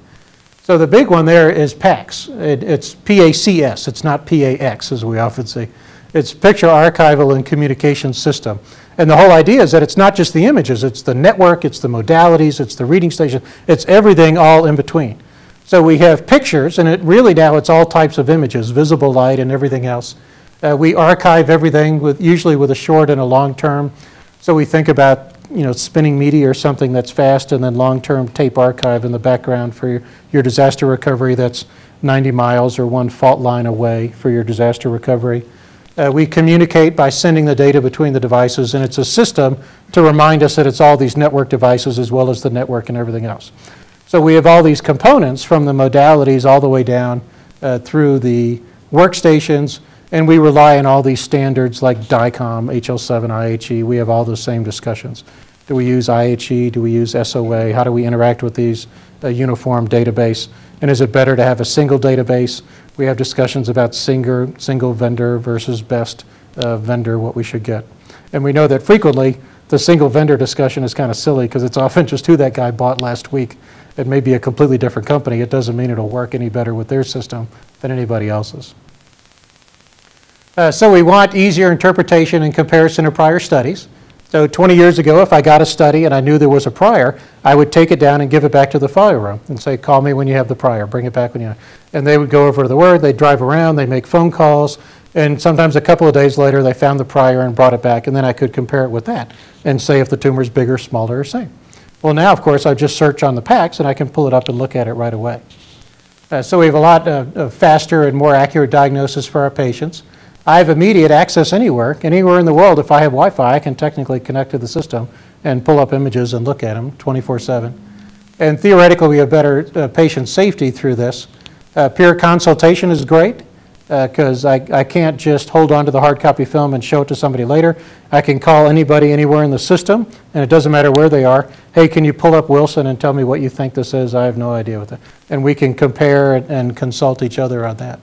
So the big one there is PACS. It, it's P-A-C-S. It's not P-A-X, as we often say. It's Picture Archival and Communication System. And the whole idea is that it's not just the images, it's the network, it's the modalities, it's the reading station, it's everything all in between. So we have pictures, and it really now it's all types of images, visible light and everything else. Uh, we archive everything with usually with a short and a long term. So we think about, you know, spinning media or something that's fast and then long-term tape archive in the background for your, disaster recovery that's 90 miles or one fault line away for your disaster recovery. Uh, we communicate by sending the data between the devices, and it's a system to remind us that it's all these network devices as well as the network and everything else. So we have all these components from the modalities all the way down uh, through the workstations, and we rely on all these standards like DICOM, HL7, IHE. We have all those same discussions. Do we use IHE? Do we use SOA? How do we interact with these uh, uniform database? And is it better to have a single database? We have discussions about single, single vendor versus best uh, vendor, what we should get. And we know that frequently the single vendor discussion is kind of silly because it's often just who that guy bought last week. It may be a completely different company. It doesn't mean it'll work any better with their system than anybody else's. Uh, so we want easier interpretation and comparison of prior studies. So 20 years ago, if I got a study and I knew there was a prior, I would take it down and give it back to the file room and say, call me when you have the prior, bring it back when you And they would go over the Word, they'd drive around, they'd make phone calls, and sometimes a couple of days later they found the prior and brought it back, and then I could compare it with that and say if the tumor is bigger, smaller, or same. Well, now, of course, I just search on the PACS and I can pull it up and look at it right away. Uh, so we have a lot of faster and more accurate diagnosis for our patients. I have immediate access anywhere. Anywhere in the world, if I have Wi-Fi, I can technically connect to the system and pull up images and look at them 24-7. And theoretically, we have better uh, patient safety through this. Uh, peer consultation is great because uh, I, I can't just hold on to the hard copy film and show it to somebody later. I can call anybody anywhere in the system, and it doesn't matter where they are. Hey, can you pull up Wilson and tell me what you think this is? I have no idea what that. And we can compare and consult each other on that.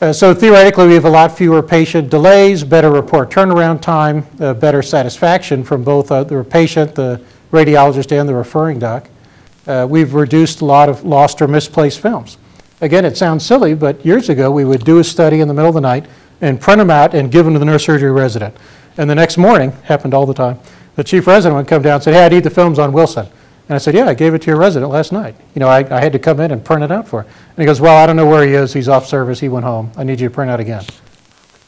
Uh, So theoretically, we have a lot fewer patient delays, better report turnaround time, uh, better satisfaction from both uh, the patient, the radiologist, and the referring doc. Uh, We've reduced a lot of lost or misplaced films. Again, it sounds silly, but years ago, we would do a study in the middle of the night and print them out and give them to the neurosurgery resident. And the next morning, happened all the time, the chief resident would come down and say, hey, I need the films on Wilson. And I said, yeah, I gave it to your resident last night. You know, I, I had to come in and print it out for him. And he goes, well, I don't know where he is. He's off service. He went home. I need you to print out again.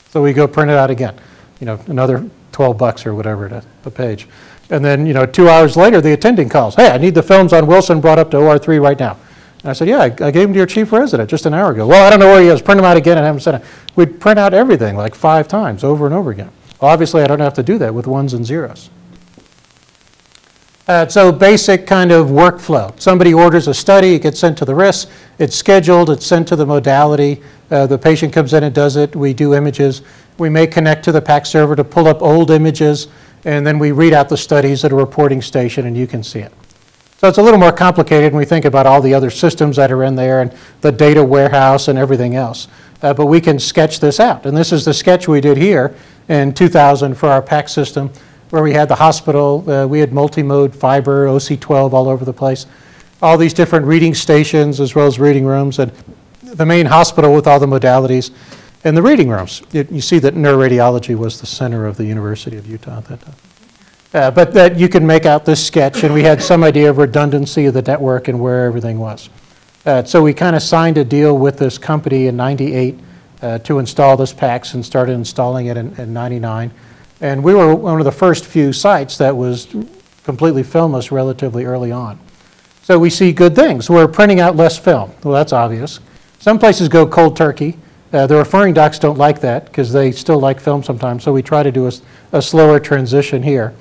So we go print it out again, you know, another 12 bucks or whatever it is, a page. And then, you know, two hours later, the attending calls, hey, I need the films on Wilson brought up to OR3 right now. And I said, yeah, I I gave them to your chief resident just an hour ago. Well, I don't know where he is. Print them out again and have him sent it. We'd print out everything like five times, over and over again. Obviously, I don't have to do that with ones and zeros. Uh, So basic kind of workflow. Somebody orders a study, it gets sent to the RIS, it's scheduled, it's sent to the modality, uh, the patient comes in and does it, we do images. We may connect to the PAC server to pull up old images, and then we read out the studies at a reporting station, and you can see it. So it's a little more complicated when we think about all the other systems that are in there and the data warehouse and everything else. Uh, But we can sketch this out. And this is the sketch we did here in 2000 for our PAC system, where we had the hospital, uh, we had multi-mode fiber, OC12 all over the place, all these different reading stations as well as reading rooms, and the main hospital with all the modalities, and the reading rooms. You you see that neuroradiology was the center of the University of Utah at that time. Uh, But that you can make out this sketch, and we had some idea of redundancy of the network and where everything was. Uh, So we kind of signed a deal with this company in 98 uh, to install this PACS and started installing it in in 99. And we were one of the first few sites that was completely filmless relatively early on. So we see good things. We're printing out less film. Well, that's obvious. Some places go cold turkey. Uh, The referring docs don't like that because they still like film sometimes, so we try to do a slower transition here.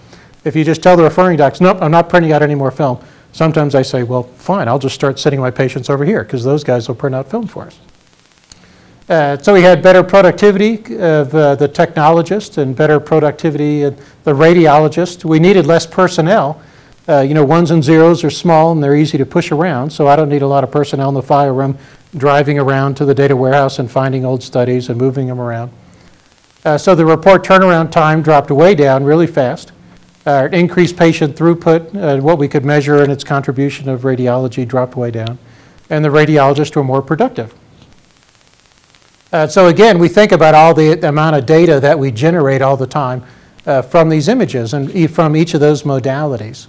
If you just tell the referring docs, nope, I'm not printing out any more film, sometimes I say, well, fine, I'll just start sending my patients over here because those guys will print out film for us. Uh, So we had better productivity of uh, the technologist and better productivity of the radiologist. We needed less personnel. Uh, You know, ones and zeros are small and they're easy to push around, so I don't need a lot of personnel in the file room driving around to the data warehouse and finding old studies and moving them around. Uh, So the report turnaround time dropped way down really fast. Uh, Increased patient throughput, what we could measure and its contribution of radiology dropped way down, and the radiologists were more productive. Uh, So again, we think about all the amount of data that we generate all the time uh, from these images and e- from each of those modalities.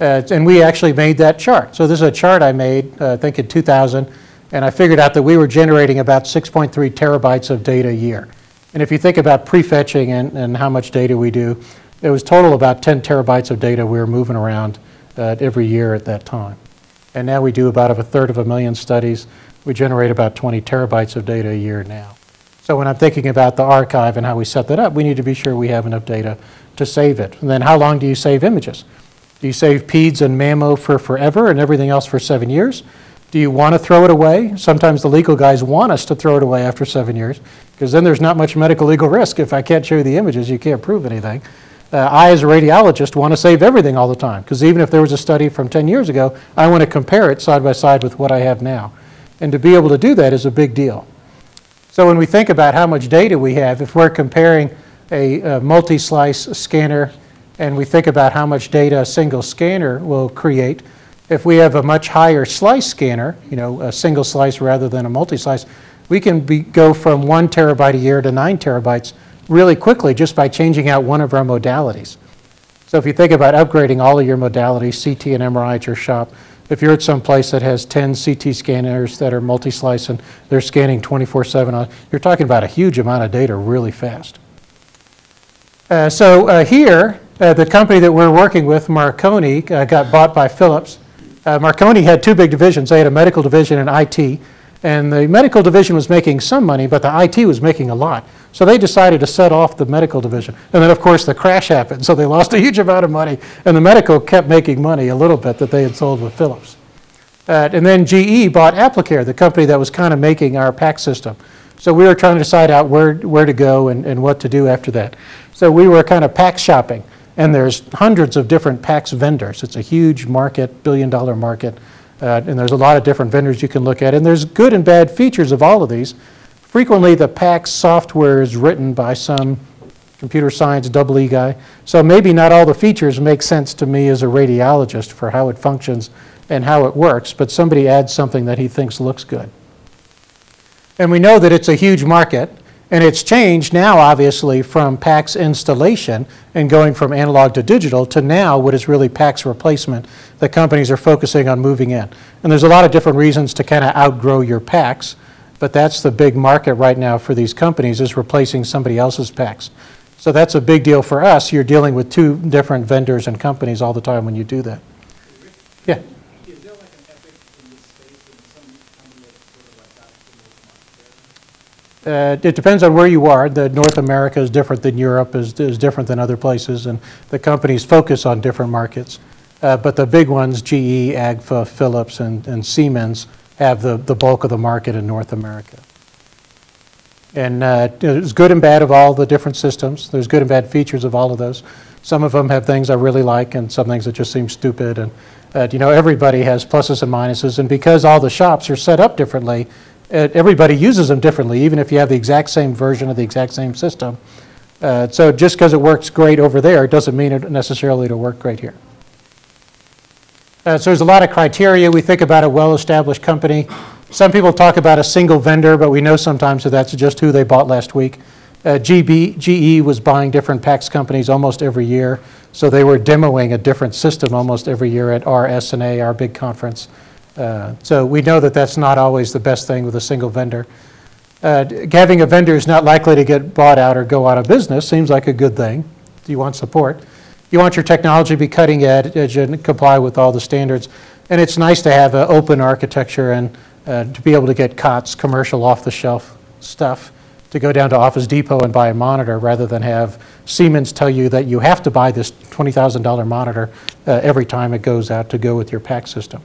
Uh, And we actually made that chart. So this is a chart I made, uh, I think in 2000, and I figured out that we were generating about 6.3 terabytes of data a year. And if you think about prefetching and, and how much data we do, it was total about 10 terabytes of data we were moving around uh, every year at that time. And now we do about a third of a million studies. We generate about 20 terabytes of data a year now. So when I'm thinking about the archive and how we set that up, we need to be sure we have enough data to save it. And then how long do you save images? Do you save PEDS and mammo for forever and everything else for seven years? Do you want to throw it away? Sometimes the legal guys want us to throw it away after seven years, because then there's not much medical legal risk. If I can't show you the images, you can't prove anything. Uh, I, as a radiologist, want to save everything all the time, because even if there was a study from 10 years ago, I want to compare it side by side with what I have now. And to be able to do that is a big deal. So when we think about how much data we have, if we're comparing a, uh multi-slice scanner and we think about how much data a single scanner will create, if we have a much higher slice scanner, you know, a single slice rather than a multi-slice, we can be, go from one terabyte a year to nine terabytes really quickly just by changing out one of our modalities. So if you think about upgrading all of your modalities, CT and MRI at your shop, if you're at some place that has 10 CT scanners that are multi-slice and they're scanning 24/7, you're talking about a huge amount of data really fast. Uh, So uh, here, uh, the company that we're working with, Marconi, uh, got bought by Philips. Uh, Marconi had two big divisions. They had a medical division and IT. And the medical division was making some money, but the IT was making a lot. So they decided to set off the medical division. And then, of course, the crash happened, so they lost a huge amount of money. And the medical kept making money a little bit that they had sold with Philips. Uh, And then GE bought Applicare, the company that was kind of making our PAC system. So we were trying to decide out where, where to go and, and what to do after that. So we were kind of PAC shopping, and there's hundreds of different PACS vendors. It's a huge market, billion-dollar market, uh, and there's a lot of different vendors you can look at. And there's good and bad features of all of these. frequently the PACS software is written by some computer science double E guy. So maybe not all the features make sense to me as a radiologist for how it functions and how it works, but somebody adds something that he thinks looks good. And we know that it's a huge market, and it's changed now, obviously, from PACS installation and going from analog to digital to now what is really PACS replacement that companies are focusing on moving in. And there's a lot of different reasons to kind of outgrow your PACS, but that's the big market right now for these companies is replacing somebody else's PACS. So that's a big deal for us. You're dealing with two different vendors and companies all the time when you do that. Yeah. Is there like an epic in this space and some company that's sort of like that for most market Uh, It depends on where you are. The North America is different than Europe, is is different than other places, and the companies focus on different markets. Uh, But the big ones, GE, AGFA, Philips, and and Siemens, have the the bulk of the market in North America. And uh, there's good and bad of all the different systems. There's good and bad features of all of those. Some of them have things I really like, and some things that just seem stupid. And uh, you know, everybody has pluses and minuses, and because all the shops are set up differently, everybody uses them differently, even if you have the exact same version of the exact same system. Uh, so just because it works great over there doesn't mean it necessarily to work great here. Uh, so there's a lot of criteria. We think about a well-established company. Some people talk about a single vendor, but we know sometimes that that's just who they bought last week. Uh, GB, GE was buying different PACS companies almost every year, so they were demoing a different system almost every year at RSNA, our big conference. Uh, so we know that that's not always the best thing with a single vendor. Uh, having a vendor is not likely to get bought out or go out of business seems like a good thing. You want support. You want your technology to be cutting edge and comply with all the standards. And it's nice to have an open architecture and uh, to be able to get COTS, commercial off-the-shelf stuff, to go down to Office Depot and buy a monitor rather than have Siemens tell you that you have to buy this $20,000 monitor uh, every time it goes out to go with your PAC system.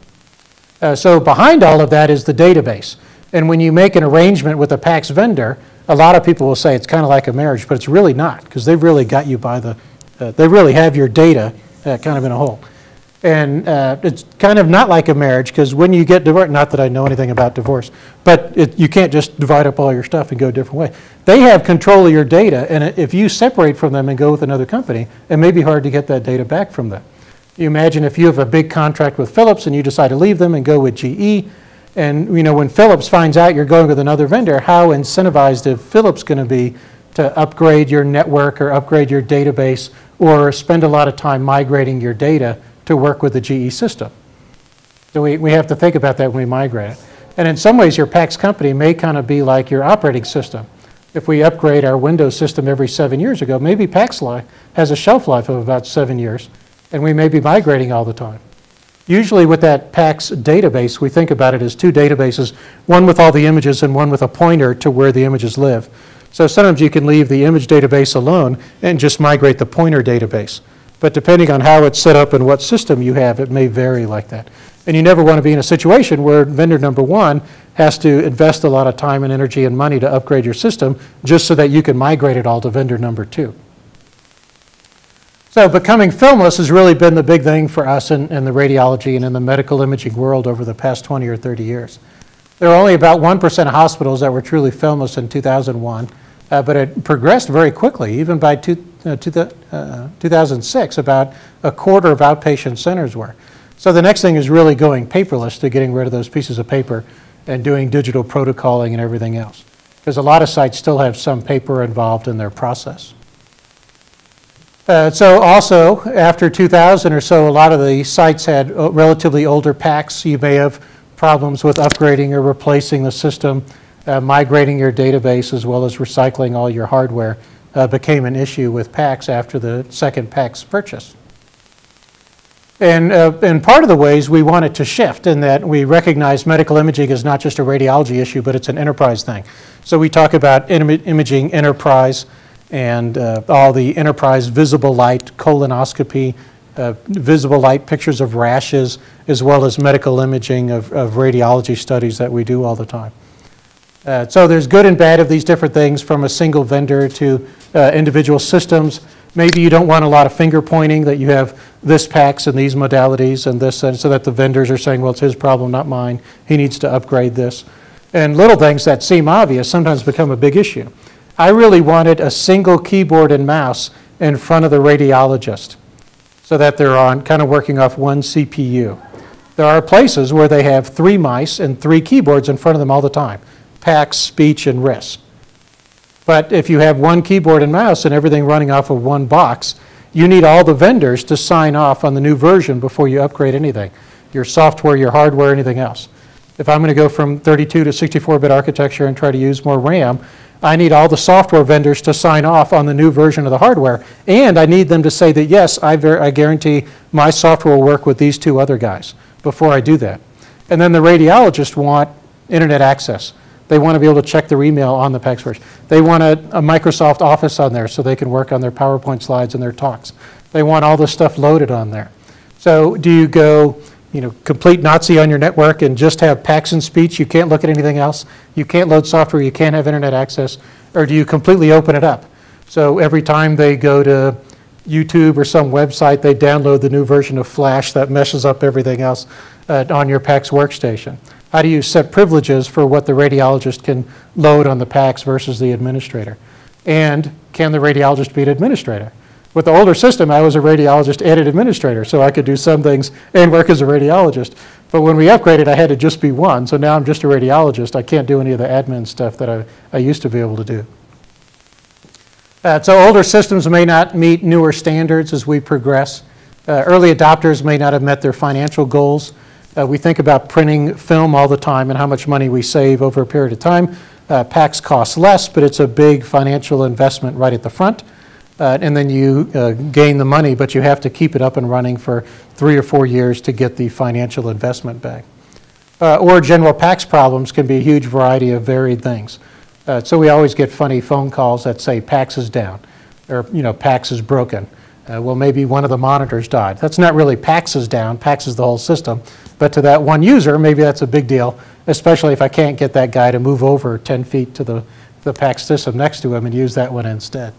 Uh, so behind all of that is the database. And when you make an arrangement with a PACS vendor, a lot of people will say it's kind of like a marriage, but it's really not, because they've really got you by the, uh, they really have your data uh, kind of in a hole. And uh, it's kind of not like a marriage, because when you get divorced, not that I know anything about divorce, but it, you can't just divide up all your stuff and go a different way. They have control of your data, and if you separate from them and go with another company, it may be hard to get that data back from them. You imagine if you have a big contract with Philips and you decide to leave them and go with GE, and you know when Philips finds out you're going with another vendor, how incentivized is Philips going to be to upgrade your network or upgrade your database or spend a lot of time migrating your data to work with the GE system? So we, we have to think about that when we migrate it. And in some ways, your PACS company may kind of be like your operating system. If we upgrade our Windows system every seven years ago, maybe PACS life has a shelf life of about seven years, and we may be migrating all the time. Usually with that PACS database, we think about it as two databases, one with all the images and one with a pointer to where the images live. So sometimes you can leave the image database alone and just migrate the pointer database. But depending on how it's set up and what system you have, it may vary like that. And you never want to be in a situation where vendor number one has to invest a lot of time and energy and money to upgrade your system just so that you can migrate it all to vendor number two. So becoming filmless has really been the big thing for us in, in, the radiology and in the medical imaging world over the past 20 or 30 years. There were only about 1% of hospitals that were truly filmless in 2001, uh, but it progressed very quickly. Even by two, uh, two, uh, 2006, about a quarter of outpatient centers were. So the next thing is really going paperless to getting rid of those pieces of paper and doing digital protocoling and everything else. Because a lot of sites still have some paper involved in their process. Uh, so also, after 2000 or so, a lot of the sites had uh, relatively older PACS. You may have problems with upgrading or replacing the system, uh, migrating your database, as well as recycling all your hardware uh, became an issue with PACS after the second PACS purchase. And, uh, and part of the ways we want it to shift in that we recognize medical imaging is not just a radiology issue, but it's an enterprise thing. So we talk about Im imaging enterprise, and uh, all the enterprise visible light colonoscopy, uh, visible light pictures of rashes, as well as medical imaging of, of radiology studies that we do all the time. Uh, so there's good and bad of these different things from a single vendor to uh, individual systems. Maybe you don't want a lot of finger pointing that you have this PACS and these modalities and this, and so that the vendors are saying, well, it's his problem, not mine. He needs to upgrade this. And little things that seem obvious sometimes become a big issue. I really wanted a single keyboard and mouse in front of the radiologist so that they're on, kind of working off one CPU. There are places where they have three mice and three keyboards in front of them all the time, PACS, speech, and RIS. But if you have one keyboard and mouse and everything running off of one box, you need all the vendors to sign off on the new version before you upgrade anything, your software, your hardware, anything else. If I'm going to go from 32 to 64-bit architecture and try to use more RAM, I need all the software vendors to sign off on the new version of the hardware, and I need them to say that, yes, I, I guarantee my software will work with these two other guys before I do that. And then the radiologists want internet access. They want to be able to check their email on the PACS version. They want a, a Microsoft Office on there so they can work on their PowerPoint slides and their talks. They want all this stuff loaded on there. So do you go, you know, complete Nazi on your network and just have PACS and speech? You can't look at anything else. You can't load software. You can't have internet access. Or do you completely open it up? So every time they go to YouTube or some website, they download the new version of Flash that meshes up everything else uh, on your PACS workstation. How do you set privileges for what the radiologist can load on the PACS versus the administrator? And can the radiologist be an administrator? With the older system, I was a radiologist and an administrator, so I could do some things and work as a radiologist. But when we upgraded, I had to just be one, so now I'm just a radiologist. I can't do any of the admin stuff that I, I used to be able to do. Uh, so older systems may not meet newer standards as we progress. Uh, early adopters may not have met their financial goals. Uh, we think about printing film all the time and how much money we save over a period of time. Uh, PACS costs less, but it's a big financial investment right at the front. Uh, and then you uh, gain the money, but you have to keep it up and running for three or four years to get the financial investment back. or general PACS problems can be a huge variety of varied things. Uh, so we always get funny phone calls that say PACS is down or, you know, PACS is broken. Uh, well, maybe one of the monitors died. That's not really PACS is down, PACS is the whole system. But to that one user, maybe that's a big deal, especially if I can't get that guy to move over 10 feet to the, the PACS system next to him and use that one instead.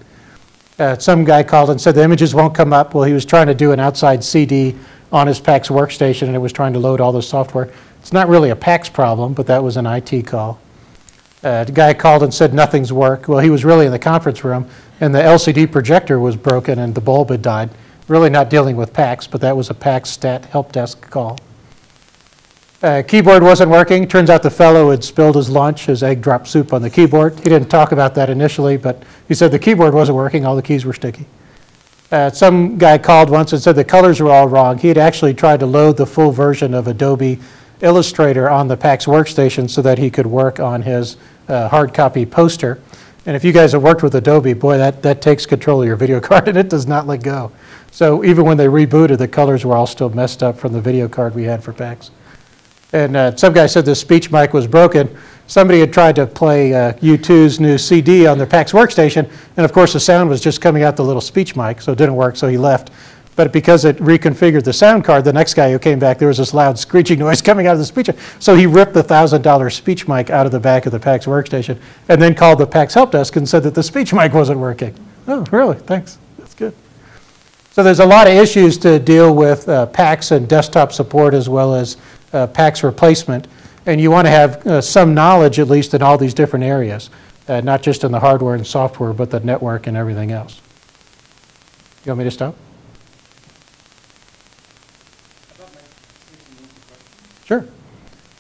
Uh, some guy called and said the images won't come up. Well, he was trying to do an outside CD on his PACS workstation and it was trying to load all the software. It's not really a PACS problem, but that was an IT call. Uh, the guy called and said nothing's worked. Well, he was really in the conference room, and the LCD projector was broken and the bulb had died. Really not dealing with PACS, but that was a PACS stat help desk call. Uh, keyboard wasn't working. Turns out the fellow had spilled his lunch, his egg drop soup on the keyboard. He didn't talk about that initially, but he said the keyboard wasn't working, all the keys were sticky. Uh, some guy called once and said the colors were all wrong. He had actually tried to load the full version of Adobe Illustrator on the PACS workstation so that he could work on his uh, hard copy poster. And if you guys have worked with Adobe, boy, that, that takes control of your video card and it does not let go. So even when they rebooted, the colors were all still messed up from the video card we had for PACS. And uh, some guy said the speech mic was broken. Somebody had tried to play uh, U2's new CD on their PACS workstation, and of course the sound was just coming out the little speech mic, so it didn't work, so he left. But because it reconfigured the sound card, the next guy who came back, there was this loud screeching noise coming out of the speech. So he ripped the $1,000 speech mic out of the back of the PACS workstation and then called the PACS help desk and said that the speech mic wasn't working. Oh, really? Thanks. That's good. So there's a lot of issues to deal with uh, PACS and desktop support as well as uh, PACS replacement. And you want to have uh, some knowledge, at least, in all these different areas, uh, not just in the hardware and software, but the network and everything else. You want me to stop? Sure.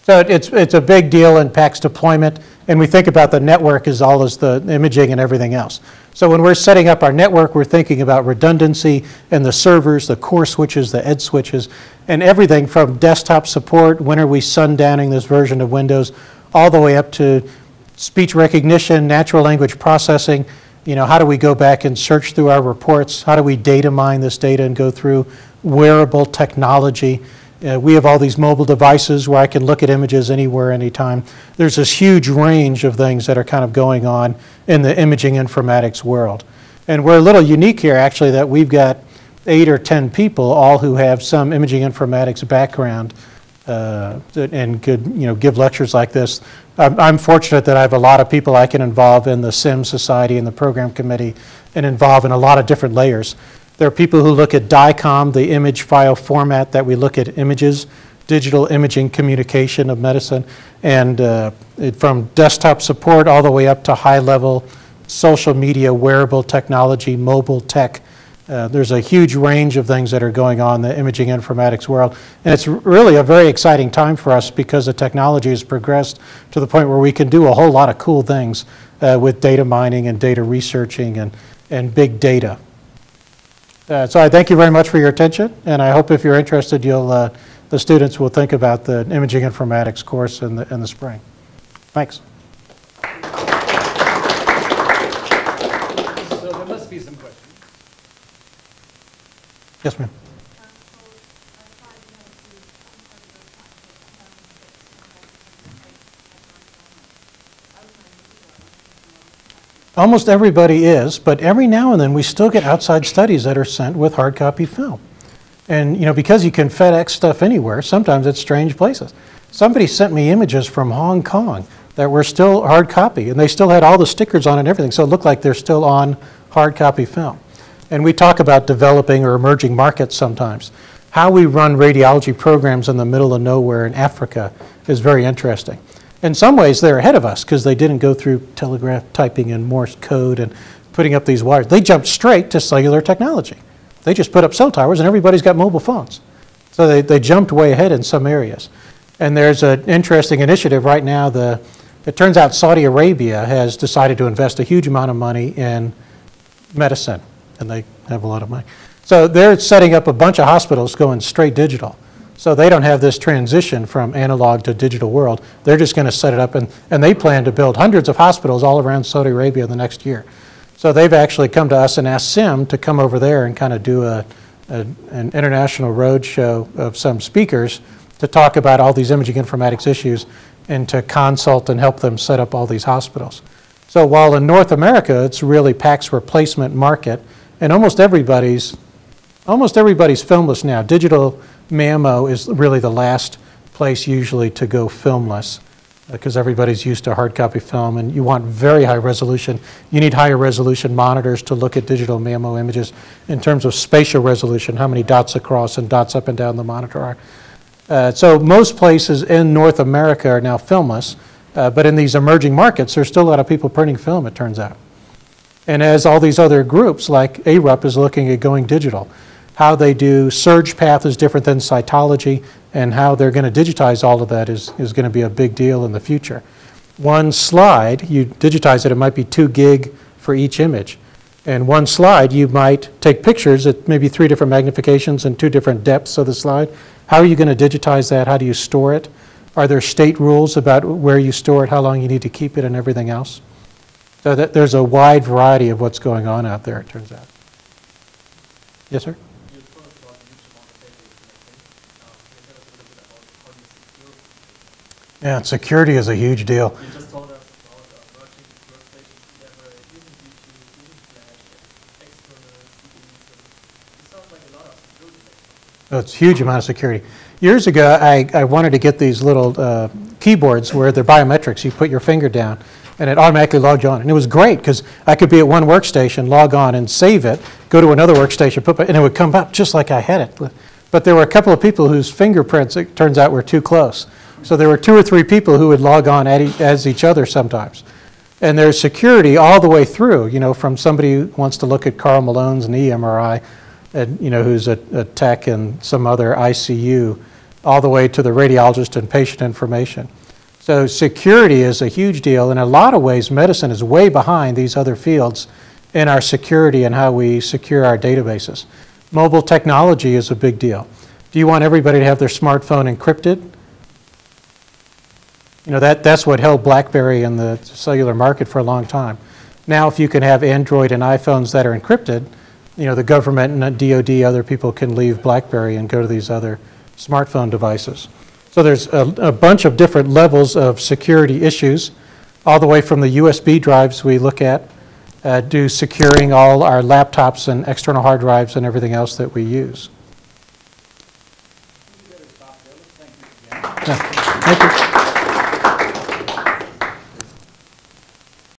So it's, it's a big deal in PACS deployment, and we think about the network as all as the imaging and everything else. So when we're setting up our network, we're thinking about redundancy and the servers, the core switches, the edge switches, and everything from desktop support, when are we sundowning this version of Windows, all the way up to speech recognition, natural language processing, you know, how do we go back and search through our reports? How do we data mine this data and go through wearable technology? Uh, we have all these mobile devices where I can look at images anywhere, anytime. There's this huge range of things that are kind of going on in the imaging informatics world. And we're a little unique here, actually, that we've got eight or 10 people, all who have some imaging informatics background uh, and could you know, give lectures like this. I'm, I'm, fortunate that I have a lot of people I can involve in the SIIM Society and the program committee and involve in a lot of different layers. There are people who look at DICOM, the image file format that we look at images. digital imaging communication of medicine, and uh, it- from desktop support all the way up to high-level social media, wearable technology, mobile tech. Uh, There's a huge range of things that are going on in the imaging informatics world. And it's really a very exciting time for us because the technology has progressed to the point where we can do a whole lot of cool things uh, with data mining and data researching and, and big data. Uh, So I thank you very much for your attention, and I hope if you're interested, you'll, uh, the students will think about the imaging informatics course in the, in the spring. Thanks. So there must be some questions. Yes, ma'am. Almost everybody is, but every now and then we still get outside studies that are sent with hard copy film. And, you know, because you can FedEx stuff anywhere, sometimes it's strange places. Somebody sent me images from Hong Kong that were still hard copy, and they still had all the stickers on and everything, so it looked like they're still on hard copy film. And we talk about developing or emerging markets sometimes. How we run radiology programs in the middle of nowhere in Africa is very interesting. In some ways, they're ahead of us because they didn't go through telegraph typing and Morse code and putting up these wires. They jumped straight to cellular technology. They just put up cell towers and everybody's got mobile phones. So they, they jumped way ahead in some areas. And there's an interesting initiative right now. The, it turns out Saudi Arabia has decided to invest a huge amount of money in medicine, and they have a lot of money. So they're setting up a bunch of hospitals going straight digital. So they don't have this transition from analog to digital world. They're just going to set it up, and, and they plan to build hundreds of hospitals all around Saudi Arabia the next year. So they've actually come to us and asked SIIM to come over there and kind of do a, a, an international roadshow of some speakers to talk about all these imaging informatics issues and to consult and help them set up all these hospitals. So while in North America, it's really PACS replacement market, and almost everybody's, almost everybody's filmless now. Digital mammo is really the last place usually to go filmless because everybody's used to hard copy film and you want very high resolution. You need higher resolution monitors to look at digital mammo images in terms of spatial resolution, how many dots across and dots up and down the monitor are. Uh, so most places in North America are now filmless, uh, but in these emerging markets, there's still a lot of people printing film, it turns out. And as all these other groups, like ARUP is looking at going digital, how they do surg path is different than cytology, and how they're going to digitize all of that is, is going to be a big deal in the future. One slide, you digitize it, it might be two gig for each image. And one slide, you might take pictures at maybe three different magnifications and two different depths of the slide. How are you going to digitize that? How do you store it? Are there state rules about where you store it, how long you need to keep it, and everything else? So there's a wide variety of what's going on out there, it turns out. Yes, sir? A lot of security things. Oh, It's a huge amount of security. Years ago, I, I wanted to get these little uh, keyboards where they're biometrics. You put your finger down, and it automatically logged you on. And it was great, because I could be at one workstation, log on and save it, go to another workstation, put, and it would come up just like I had it. But there were a couple of people whose fingerprints, it turns out, were too close. So there were two or three people who would log on at e- as each other sometimes. And there's security all the way through, you know, from somebody who wants to look at Karl Malone's knee MRI, and, you know, who's a, a tech in some other ICU, all the way to the radiologist and patient information. So security is a huge deal. In a lot of ways, medicine is way behind these other fields in our security and how we secure our databases. Mobile technology is a big deal. Do you want everybody to have their smartphone encrypted? You know, that, that's what held BlackBerry in the cellular market for a long time. Now, if you can have Android and iPhones that are encrypted, you know, the government and DoD, other people can leave BlackBerry and go to these other smartphone devices. So there's a, a bunch of different levels of security issues, all the way from the USB drives we look at, uh, to securing all our laptops and external hard drives and everything else that we use. You better stop there. Thank you. Yeah, Thank you.